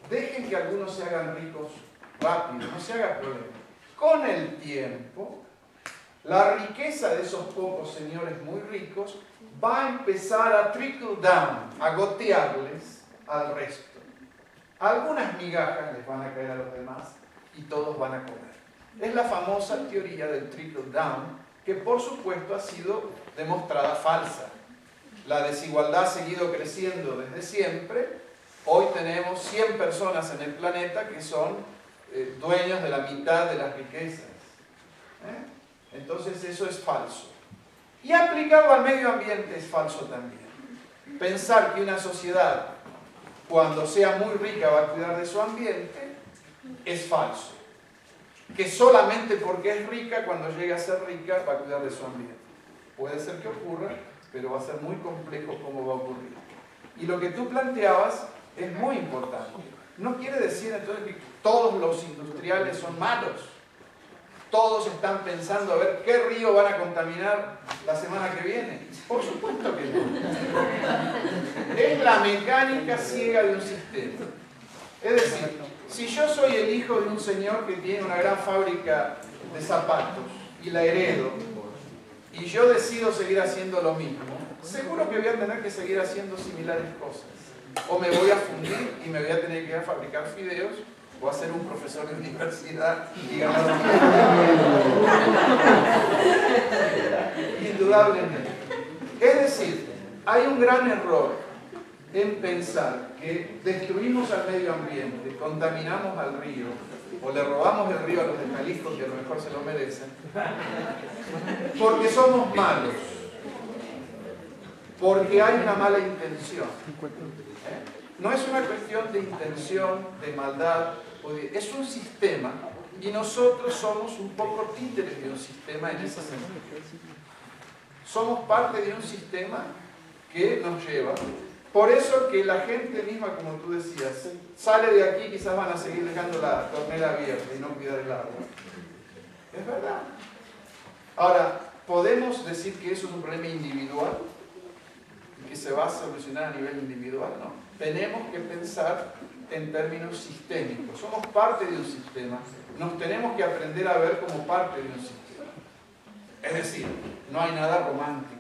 Dejen que algunos se hagan ricos rápido, no se hagan problemas. Con el tiempo, la riqueza de esos pocos señores muy ricos va a empezar a trickle down, a gotearles al resto. Algunas migajas les van a caer a los demás y todos van a comer. Es la famosa teoría del trickle down, que por supuesto ha sido demostrada falsa la desigualdad ha seguido creciendo desde siempre. Hoy tenemos 100 personas en el planeta que son eh, dueños de la mitad de las riquezas. ¿eh? Entonces eso es falso. Y aplicado al medio ambiente es falso también. Pensar que una sociedad, cuando sea muy rica, va a cuidar de su ambiente, es falso. Que solamente porque es rica, cuando llegue a ser rica, va a cuidar de su ambiente. Puede ser que ocurra, pero va a ser muy complejo cómo va a ocurrir. Y lo que tú planteabas es muy importante. No quiere decir entonces que todos los industriales son malos. Todos están pensando a ver qué río van a contaminar la semana que viene. Por supuesto que no. Es la mecánica ciega de un sistema. Es decir, si yo soy el hijo de un señor que tiene una gran fábrica de zapatos y la heredo, y yo decido seguir haciendo lo mismo, seguro que voy a tener que seguir haciendo similares cosas. O me voy a fundir y me voy a tener que ir a fabricar fideos o a ser un profesor de universidad ganar Indudablemente. Es decir, hay un gran error en pensar que destruimos al medio ambiente, contaminamos al río, o le robamos el río a los de Jalisco, que a lo mejor se lo merecen, porque somos malos, porque hay una mala intención. ¿Eh? No es una cuestión de intención, de maldad, es un sistema y nosotros somos un poco títeres de un sistema en ese sentido. Somos parte de un sistema que nos lleva. Por eso que la gente misma, como tú decías, sale de aquí, quizás van a seguir dejando la tornera abierta y no cuidar el agua. Es verdad. Ahora, ¿podemos decir que eso es un problema individual? ¿Y que se va a solucionar a nivel individual? No. Tenemos que pensar en términos sistémicos. Somos parte de un sistema. Nos tenemos que aprender a ver como parte de un sistema. Es decir, no hay nada romántico.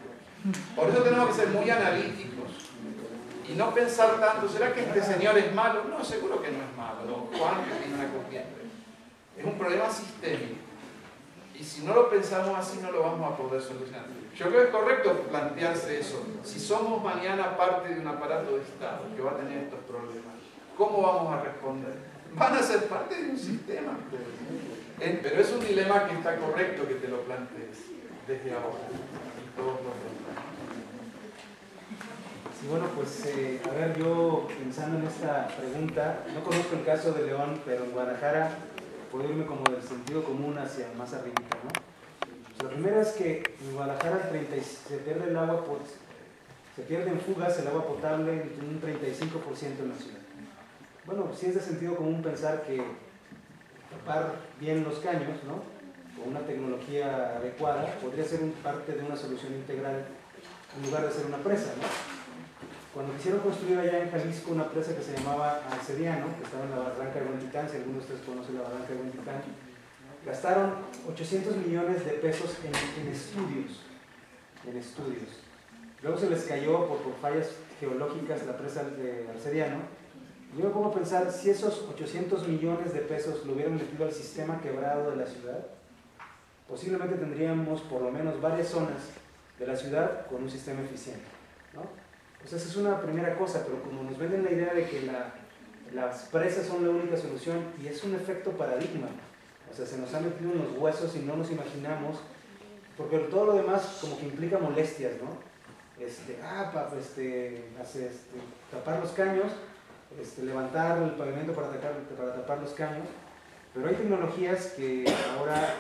Por eso tenemos que ser muy analíticos y no pensar tanto, ¿será que este señor es malo? No, seguro que no es malo. Juan tiene una corriente. Es un problema sistémico. Y si no lo pensamos así, no lo vamos a poder solucionar. Yo creo que es correcto plantearse eso. Si somos mañana parte de un aparato de Estado que va a tener estos problemas, ¿cómo vamos a responder? Van a ser parte de un sistema. Pero es un dilema que está correcto que te lo plantees desde ahora. Y todos los Sí, bueno, pues eh, a ver, yo pensando en esta pregunta, no conozco el caso de León, pero en Guadalajara puedo como del sentido común hacia más arriba, ¿no? La primera es que en Guadalajara se pierde el agua, por, se pierde en fugas el agua potable en un 35% en la ciudad. Bueno, sí es de sentido común pensar que tapar bien los caños, ¿no? Con una tecnología adecuada, podría ser parte de una solución integral en lugar de ser una presa, ¿no? Cuando quisieron construir allá en Jalisco una presa que se llamaba Arcediano, que estaba en la barranca de Huentitán, si alguno de ustedes conoce la barranca de Huentitán, gastaron 800 millones de pesos en, estudios, en estudios. Luego se les cayó por, por fallas geológicas la presa de Arcediano. Yo me pongo a pensar, si esos 800 millones de pesos lo hubieran metido al sistema quebrado de la ciudad, posiblemente tendríamos por lo menos varias zonas de la ciudad con un sistema eficiente. ¿no? Pues esa es una primera cosa, pero como nos venden la idea de que las presas son la única solución y es un efecto paradigma, o sea, se nos ha metido en los huesos y no nos imaginamos, porque todo lo demás como que implica molestias, ¿no? Este, ah, este, este, tapar los caños, este, levantar el pavimento para, para tapar los caños, pero hay tecnologías que ahora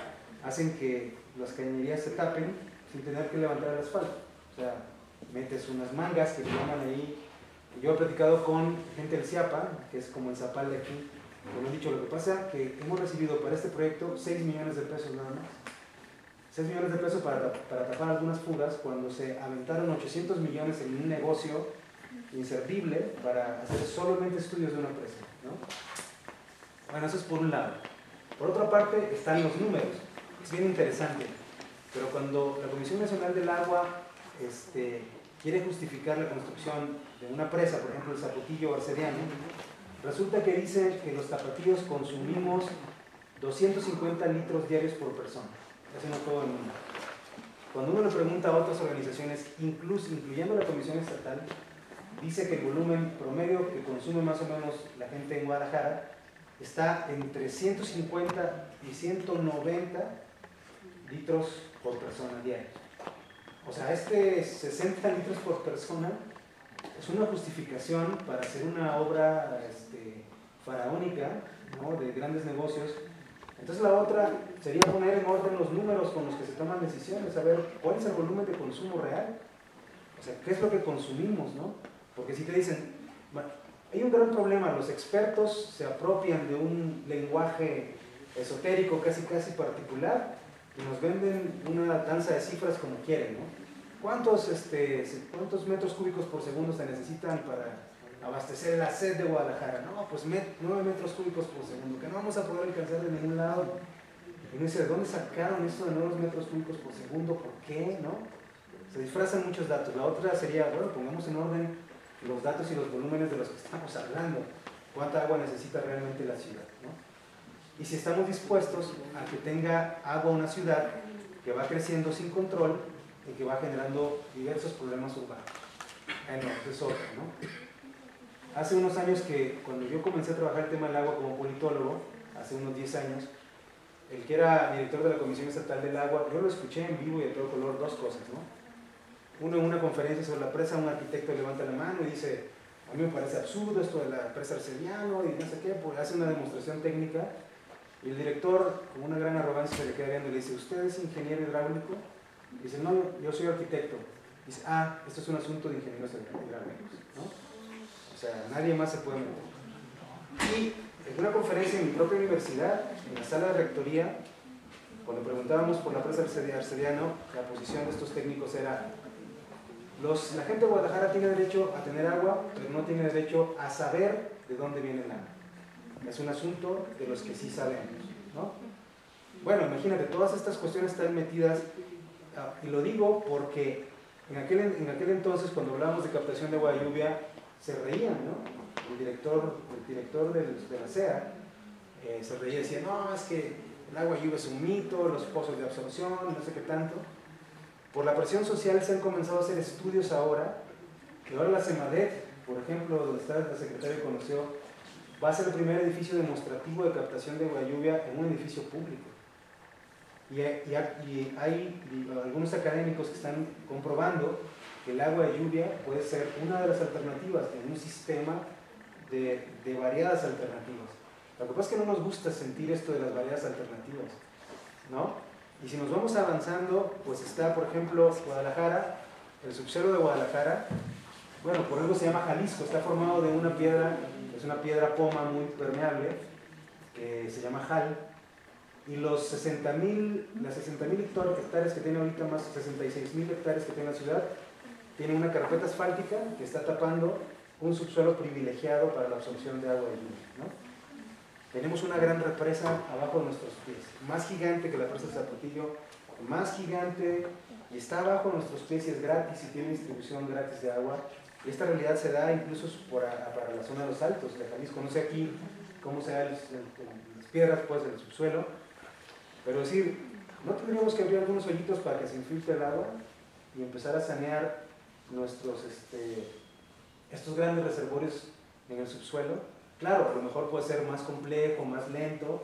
hacen que las cañerías se tapen sin tener que levantar el asfalto. O sea, metes unas mangas que te llaman ahí. Yo he platicado con gente del CIAPA, que es como el Zapal de aquí, como he dicho, lo que pasa que hemos recibido para este proyecto 6 millones de pesos nada más. 6 millones de pesos para, para tapar algunas fugas cuando se aventaron 800 millones en un negocio inservible para hacer solamente estudios de una empresa. ¿no? Bueno, eso es por un lado. Por otra parte están los números. Es bien interesante. Pero cuando la Comisión Nacional del Agua este, quiere justificar la construcción de una presa, por ejemplo el Zapotillo Arcediano, resulta que dice que los zapatillos consumimos 250 litros diarios por persona. Eso no todo el mundo. Cuando uno le pregunta a otras organizaciones, incluso, incluyendo la Comisión Estatal, dice que el volumen promedio que consume más o menos la gente en Guadalajara está entre 150 y 190 litros por persona diarios. O sea, este 60 litros por persona es una justificación para hacer una obra este, faraónica ¿no? de grandes negocios. Entonces la otra sería poner en orden los números con los que se toman decisiones, saber cuál es el volumen de consumo real. O sea, qué es lo que consumimos, ¿no? Porque si te dicen, hay un gran problema, los expertos se apropian de un lenguaje esotérico casi casi particular y nos venden una danza de cifras como quieren, ¿no? ¿Cuántos, este, ¿Cuántos metros cúbicos por segundo se necesitan para abastecer la sed de Guadalajara? No, pues 9 metros cúbicos por segundo, que no vamos a poder alcanzar de ningún lado. Y uno dice, ¿de dónde sacaron esto de nuevos metros cúbicos por segundo? ¿Por qué? ¿No? Se disfrazan muchos datos. La otra sería, bueno, pongamos en orden los datos y los volúmenes de los que estamos hablando. ¿Cuánta agua necesita realmente la ciudad? ¿no? Y si estamos dispuestos a que tenga agua una ciudad que va creciendo sin control y que va generando diversos problemas urbanos. Bueno, es otra, ¿no? Hace unos años que cuando yo comencé a trabajar el tema del agua como politólogo, hace unos 10 años, el que era director de la Comisión Estatal del Agua, yo lo escuché en vivo y de todo color dos cosas, ¿no? Uno en una conferencia sobre la presa, un arquitecto levanta la mano y dice, a mí me parece absurdo esto de la presa arcediano y no sé qué, pues hace una demostración técnica y el director, con una gran arrogancia, se le queda viendo y le dice, ¿usted es ingeniero hidráulico? Dice, no, yo soy arquitecto. Dice, ah, esto es un asunto de ingenieros hidráulicos. O sea, nadie más se puede meter. Y en una conferencia en mi propia universidad, en la sala de rectoría, cuando preguntábamos por la presa Arcediano, la posición de estos técnicos era, los, la gente de Guadalajara tiene derecho a tener agua, pero no tiene derecho a saber de dónde viene el agua. Es un asunto de los que sí sabemos. ¿no? Bueno, imagínate, todas estas cuestiones están metidas, ah, y lo digo porque en aquel, en aquel entonces, cuando hablábamos de captación de agua de lluvia, se reían, ¿no? El director, el director de la CEA eh, se reía y decía, no, es que el agua de lluvia es un mito, los pozos de absorción, no sé qué tanto. Por la presión social se han comenzado a hacer estudios ahora, que ahora la CEMADET, por ejemplo, donde está la secretaria conoció, va a ser el primer edificio demostrativo de captación de agua lluvia en un edificio público. Y, hay algunos académicos que están comprobando que el agua de lluvia puede ser una de las alternativas en un sistema de, de variadas alternativas. Lo que pasa es que no nos gusta sentir esto de las variadas alternativas, ¿no? Y si nos vamos avanzando, pues está, por ejemplo, Guadalajara, el subsuelo de Guadalajara, bueno, por eso se llama Jalisco, está formado de una piedra, es una piedra poma muy permeable, que se llama Jal, y los 60.000, las 60.000 hectáreas que tiene ahorita, más 66.000 hectáreas que tiene la ciudad, tiene una carpeta asfáltica que está tapando un subsuelo privilegiado para la absorción de agua de lluvia. Tenemos una gran represa abajo de nuestros pies, más gigante que la presa Zapotillo, más gigante y está abajo de nuestros pies y es gratis y tiene distribución gratis de agua. Y esta realidad se da incluso para la zona de los altos de Jalisco. No sé aquí cómo se dan las piedras pues, del subsuelo, pero decir, ¿no tendríamos que abrir algunos hoyitos para que se infiltre el agua y empezar a sanear nuestros, este, estos grandes reservorios en el subsuelo? Claro, a lo mejor puede ser más complejo, más lento,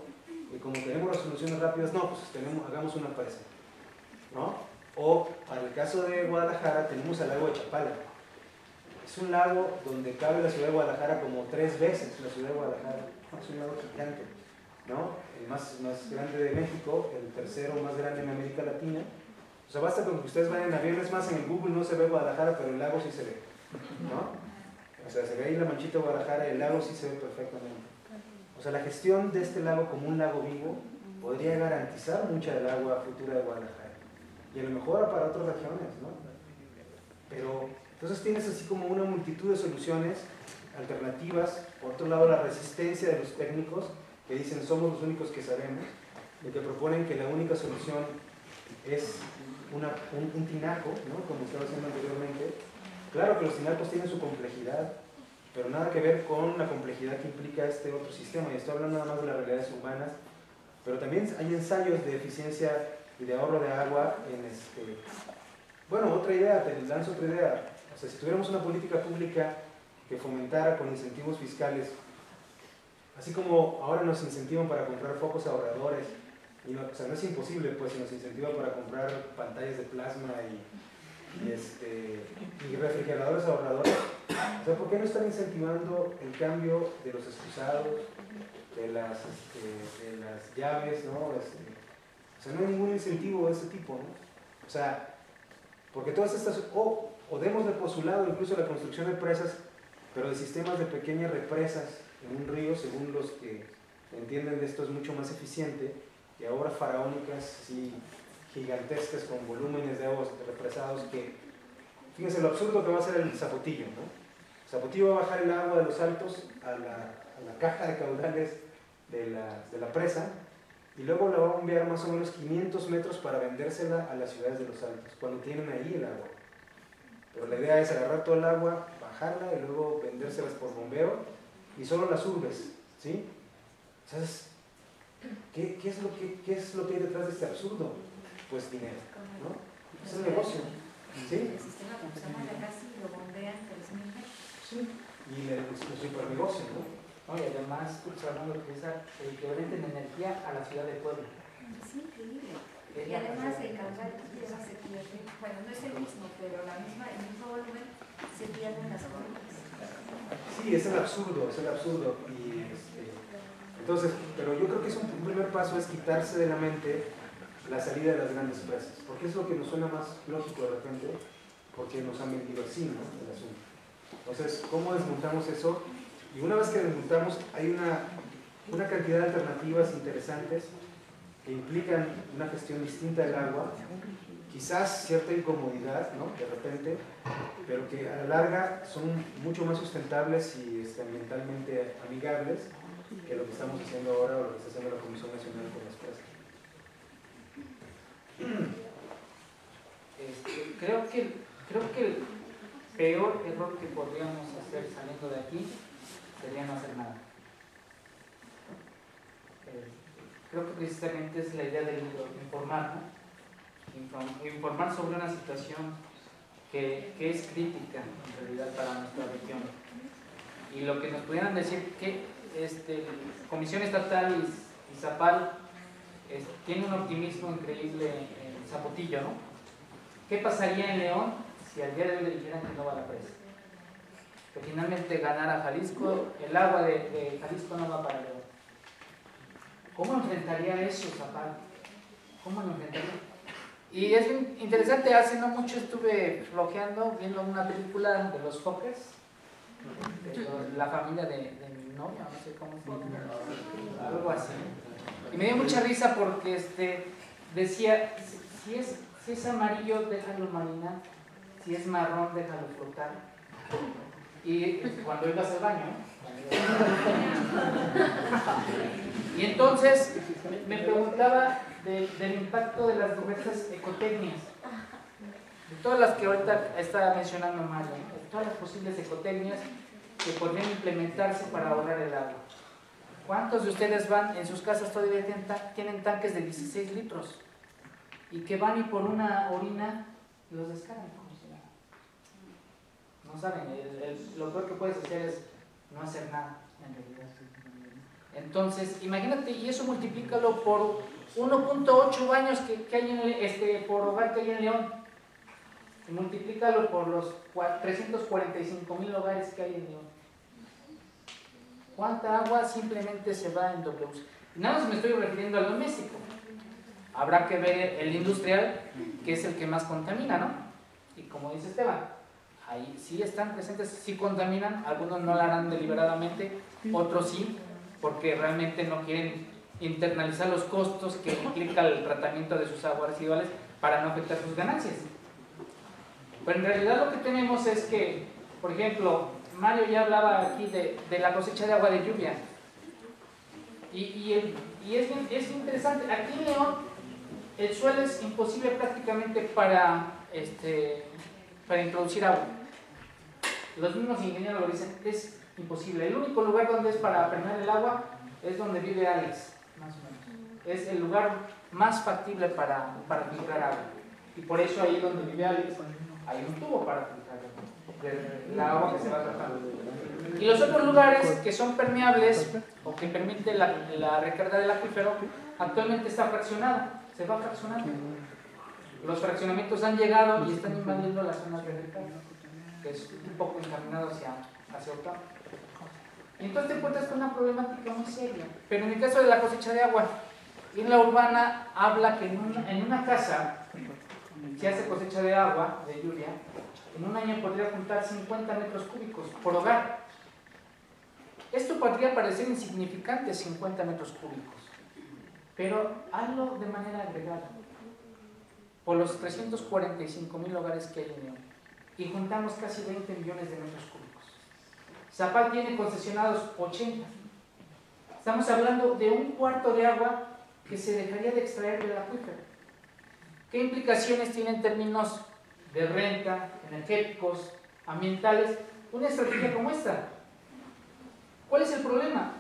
y como tenemos resoluciones rápidas, no, pues hagamos una presa. ¿no? O para el caso de Guadalajara tenemos el lago de Chapala. Es un lago donde cabe la ciudad de Guadalajara como tres veces la ciudad de Guadalajara. Es un lago gigante. ¿no? El más, más grande de México, el tercero más grande en América Latina. O sea, basta con que ustedes vayan a aviones más en el Google, no se ve Guadalajara, pero el lago sí se ve. ¿no? O sea, se ve ahí la manchita de Guadalajara el lago sí se ve perfectamente. O sea, la gestión de este lago como un lago vivo podría garantizar mucha del agua futura de Guadalajara. Y a lo mejor para otras regiones, ¿no? Pero entonces tienes así como una multitud de soluciones alternativas. Por otro lado, la resistencia de los técnicos que dicen somos los únicos que sabemos, de que proponen que la única solución es un, un, tinaco, ¿no? como estaba haciendo anteriormente, Claro que los tinacos tienen su complejidad, pero nada que ver con la complejidad que implica este otro sistema. Y estoy hablando nada más de las realidades humanas, pero también hay ensayos de eficiencia y de ahorro de agua en este... Bueno, otra idea, te lanzo otra idea. Si tuviéramos una política pública que fomentara con incentivos fiscales, así como ahora nos incentivan para comprar focos ahorradores, y no, o sea, no es imposible, pues, si nos incentivan para comprar pantallas de plasma y y, este, y refrigeradores ahorradores. O sea, ¿por qué no están incentivando el cambio de los excusados, de las, este, de las llaves, ¿no? Este, o sea, no hay ningún incentivo de ese tipo, ¿no? O sea, porque todas estas, o, o demos de postulado incluso la construcción de presas, pero de sistemas de pequeñas represas en un río, según los que entienden de esto, es mucho más eficiente, y ahora faraónicas, sí, gigantescas con volúmenes de aguas represados que, fíjense lo absurdo que va a ser el zapotillo, ¿no? Zapotillo va a bajar el agua de los altos a la, caja de caudales de la, de la, presa y luego la va a bombear más o menos 500 metros para vendérsela a las ciudades de los altos, cuando tienen ahí el agua. Pero la idea es agarrar todo el agua, bajarla y luego vendérselas por bombeo y solo las urbes, ¿sí? Entonces, ¿qué, qué, es lo que, ¿qué es lo que hay detrás de este absurdo? pues dinero. ¿no? Es el negocio. ¿Sí? El sistema funciona de casi lo bombean 3.000 metros. Sí. Y el, supernegocio, ¿no? No, y además, de esa, el equivalente en energía a la ciudad de Puebla. Es increíble. Y además el caudal de se pierde, bueno, no es el mismo, pero la misma, el mismo volumen se pierde en las colinas. Sí, es el absurdo, es el absurdo. Y este, entonces, pero yo creo que es un, un primer paso es quitarse de la mente la salida de las grandes presas, porque es lo que nos suena más lógico de repente, porque nos han vendido así, ¿no? El asunto. Entonces, ¿cómo desmontamos eso? Y una vez que desmontamos, hay una, una cantidad de alternativas interesantes que implican una gestión distinta del agua, quizás cierta incomodidad, ¿no? De repente, pero que a la larga son mucho más sustentables y este, ambientalmente amigables que lo que estamos haciendo ahora o lo que está haciendo la Comisión Nacional con las presas. Este, creo, que, creo que el peor error que podríamos hacer saliendo de aquí sería no hacer nada. Eh, creo que precisamente es la idea del libro, informar, ¿no? Inform- informar sobre una situación que, es crítica en realidad para nuestra región. Y lo que nos pudieran decir que este, Comisión Estatal y, Zapal tiene un optimismo increíble en Zapotillo, ¿no? ¿Qué pasaría en León si al día de hoy le dijeran que no va a la presa? Que finalmente ganara Jalisco, el agua de, de Jalisco no va para León. ¿Cómo enfrentaría eso Zapal? ¿Cómo lo enfrentaría? Y es interesante, hace no mucho estuve flojeando viendo una película de los Fockers, de la familia de, de mi novia, no sé cómo llama, algo así. Y me dio mucha risa porque este, decía, si- si es, si es amarillo, déjalo marinar, si es marrón, déjalo flotar. Y pues, cuando ibas al baño. Y entonces me preguntaba de- del impacto de las diversas ecotecnias, de todas las que ahorita estaba mencionando Mario, de todas las posibles ecotecnias que podrían implementarse para ahorrar el agua. ¿Cuántos de ustedes van en sus casas todavía tienen, ta- tienen tanques de 16 litros? Y que van y por una orina los descargan. No saben, lo peor que puedes hacer es no hacer nada. Entonces, imagínate, y eso multiplícalo por 1.8 baños que, hay en, este, por hogar que hay en León. Y multiplícalo por los cua- 345 mil hogares que hay en León. ¿Cuánta agua simplemente se va en uso? Nada más me estoy refiriendo a doméstico. Habrá que ver el industrial, que es el que más contamina, ¿no? Y como dice Esteban, ahí sí están presentes, sí contaminan, algunos no lo harán deliberadamente, otros sí, porque realmente no quieren internalizar los costos que implica el tratamiento de sus aguas residuales para no afectar sus ganancias. Pero en realidad lo que tenemos es que, por ejemplo, Mario ya hablaba aquí de, la cosecha de agua de lluvia. Y, es, interesante, aquí en León el suelo es imposible prácticamente para, este, para introducir agua. Los mismos ingenieros lo dicen, es imposible. El único lugar donde es para permear el agua es donde vive Alex. Es el lugar más factible para, para filtrar agua. Y por eso ahí donde vive Alex hay un tubo para filtrar el- agua que se va tratando. Y los otros lugares que son permeables o que permiten la, la recarga del acuífero, actualmente está fraccionado, se va fraccionando. Los fraccionamientos han llegado y están invadiendo las zonas de recarga, que es un poco encaminado hacia, hacia. Y entonces te encuentras con una problemática muy seria. Pero en el caso de la cosecha de agua, en la urbana habla que en una, en una casa se hace cosecha de agua, de lluvia, en un año podría juntar 50 metros cúbicos por hogar. Esto podría parecer insignificante, 50 metros cúbicos, pero hazlo de manera agregada, por los 345 mil hogares que hay en León, y juntamos casi 20 millones de metros cúbicos. Zapal tiene concesionados 80. Estamos hablando de un cuarto de agua que se dejaría de extraer del acuífero. ¿Qué implicaciones tiene en términos de renta, energéticos, ambientales, una estrategia como esta? ¿Cuál es el problema?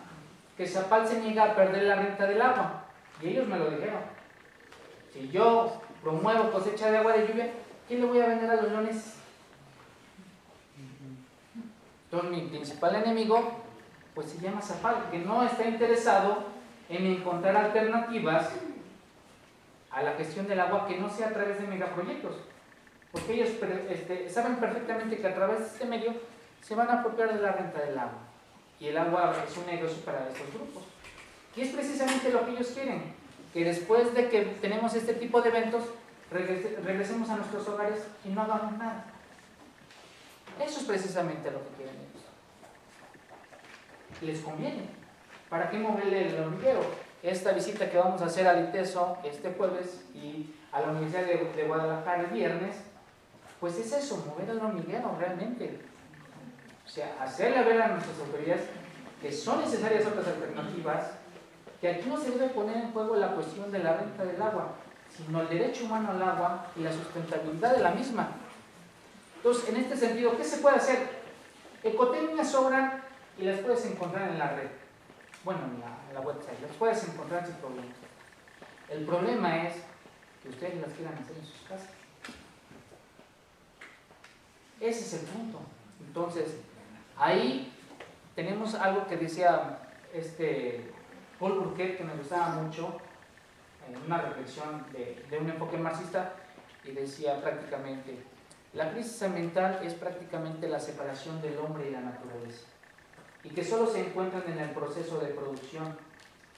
Que Zapal se niega a perder la renta del agua. Y ellos me lo dijeron. Si yo promuevo cosecha de agua de lluvia, ¿quién le voy a vender a los leones? Entonces mi principal enemigo, pues se llama Zapal, que no está interesado en encontrar alternativas a la gestión del agua que no sea a través de megaproyectos. Porque ellos este, saben perfectamente que a través de este medio se van a apropiar de la renta del agua. Y el agua es un negocio para estos grupos. Y es precisamente lo que ellos quieren. que después de que tenemos este tipo de eventos, regresemos a nuestros hogares y no hagamos nada. Eso es precisamente lo que quieren ellos. Les conviene. ¿Para qué moverle el hormiguero? Esta visita que vamos a hacer al ITESO este jueves y a la Universidad de, de Guadalajara el viernes, pues es eso, mover el hormiguero realmente. O sea, hacerle ver a nuestras autoridades que son necesarias otras alternativas, que aquí no se debe poner en juego la cuestión de la renta del agua, sino el derecho humano al agua y la sustentabilidad de la misma. Entonces, en este sentido, ¿qué se puede hacer? Ecotecnias sobran y las puedes encontrar en la red. Bueno, en la, en website, las puedes encontrar sin problema. El problema es que ustedes las quieran hacer en sus casas. Ese es el punto. Entonces, ahí tenemos algo que decía este Paul Burkett, que me gustaba mucho, en una reflexión de, de un enfoque marxista, y decía prácticamente, la crisis ambiental es prácticamente la separación del hombre y la naturaleza, y que solo se encuentran en el proceso de producción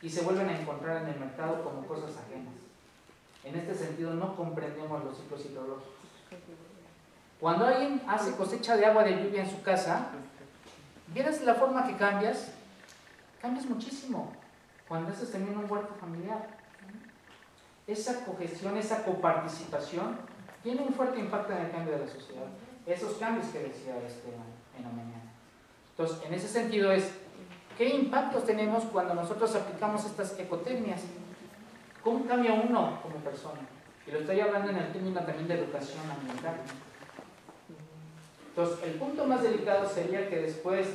y se vuelven a encontrar en el mercado como cosas ajenas. En este sentido no comprendemos los ciclos hidrológicos. Cuando alguien hace cosecha de agua de lluvia en su casa, ¿vieras la forma que cambias? Cambias muchísimo. Cuando haces también un huerto familiar. Esa cogestión, esa coparticipación, tiene un fuerte impacto en el cambio de la sociedad. Esos cambios que decía Esteban en la mañana. Entonces, en ese sentido es, ¿qué impactos tenemos cuando nosotros aplicamos estas ecotecnias? ¿Cómo cambia uno como persona? Y lo estoy hablando en el término también de educación ambiental. Entonces, el punto más delicado sería que después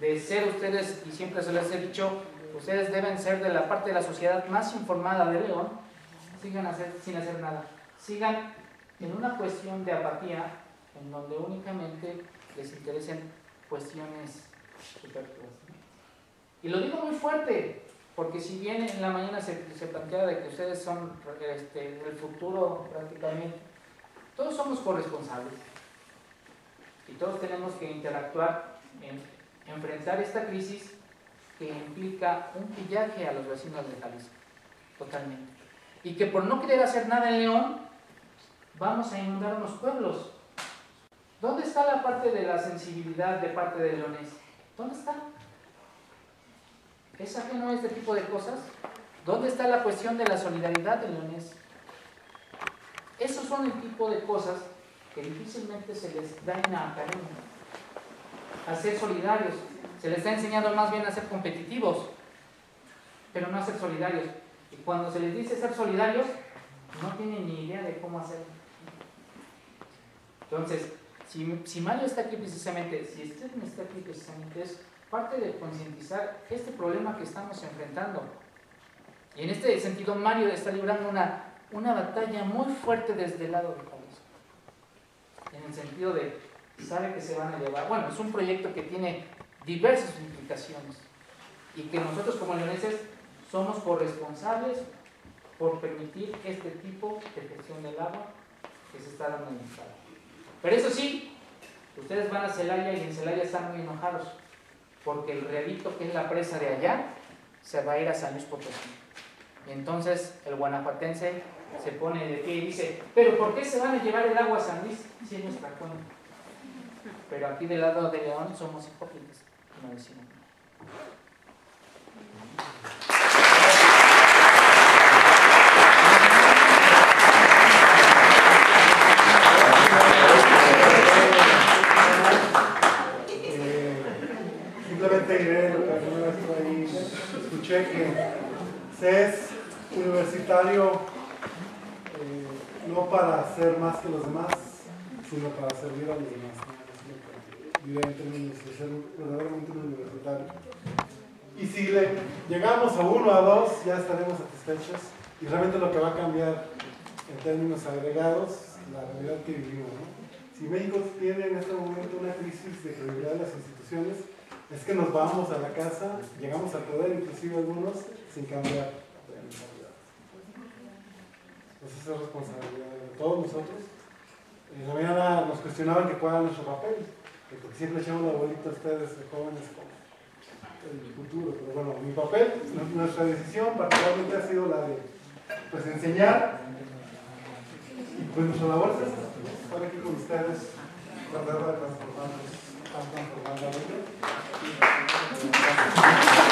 de ser ustedes, y siempre se les he dicho, ustedes deben ser de la parte de la sociedad más informada de León, sigan sin hacer nada. Sigan en una cuestión de apatía en donde únicamente les interesen cuestiones superfluas. Y lo digo muy fuerte, porque si bien en la mañana se, se plantea de que ustedes son este, el futuro prácticamente, todos somos corresponsables y todos tenemos que interactuar en enfrentar esta crisis que implica un pillaje a los vecinos de Jalisco, totalmente. Y que por no querer hacer nada en León, vamos a inundar unos pueblos. ¿Dónde está la parte de la sensibilidad de parte de Leones? ¿Dónde está? ¿Es ajeno a este tipo de cosas? ¿Dónde está la cuestión de la solidaridad de Leones? Esos son el tipo de cosas que difícilmente se les da en la academia. A ser solidarios. Se les está enseñando más bien a ser competitivos, pero no a ser solidarios. Y cuando se les dice ser solidarios, no tienen ni idea de cómo hacerlo. Entonces, si, Mario está aquí precisamente, si Stephen está aquí precisamente, es parte de concientizar este problema que estamos enfrentando. Y en este sentido, Mario está librando una, una batalla muy fuerte desde el lado de Jalisco. En el sentido de, sabe que se van a llevar, bueno, es un proyecto que tiene diversas implicaciones y que nosotros como leoneses somos corresponsables por permitir este tipo de gestión del agua que se está dando en el Estado. Pero eso sí, ustedes van a Celaya y en Celaya están muy enojados porque el rialito que es la presa de allá se va a ir a San Luis Potosí. Y entonces el guanajuatense se pone de pie y dice, pero ¿por qué se van a llevar el agua a San Luis si es nuestra cuenca? Pero aquí del lado de León somos hipócritas, como decimos. Eh, simplemente diré lo que alguna vez por ahí escuché que se es universitario eh, no para ser más que los demás, sino para servir a los demás. diré en términos de ser verdaderamente un universitario. Y si le llegamos a uno a dos, ya estaremos satisfechos. Y realmente lo que va a cambiar en términos agregados, la realidad que vivimos. ¿no? Si México tiene en este momento una crisis de credibilidad de las instituciones, es que nos vamos a la casa, llegamos al poder, inclusive algunos, sin cambiar. Pues esa es responsabilidad de todos nosotros. En la mañana nos cuestionaban que cuál era nuestro papel, que porque siempre echamos la bolita a ustedes de jóvenes como el futuro. Pero bueno, mi papel, nuestra decisión particularmente ha sido la de pues enseñar y pues nuestra labor es esta, estar aquí con ustedes, tratar de Obrigado.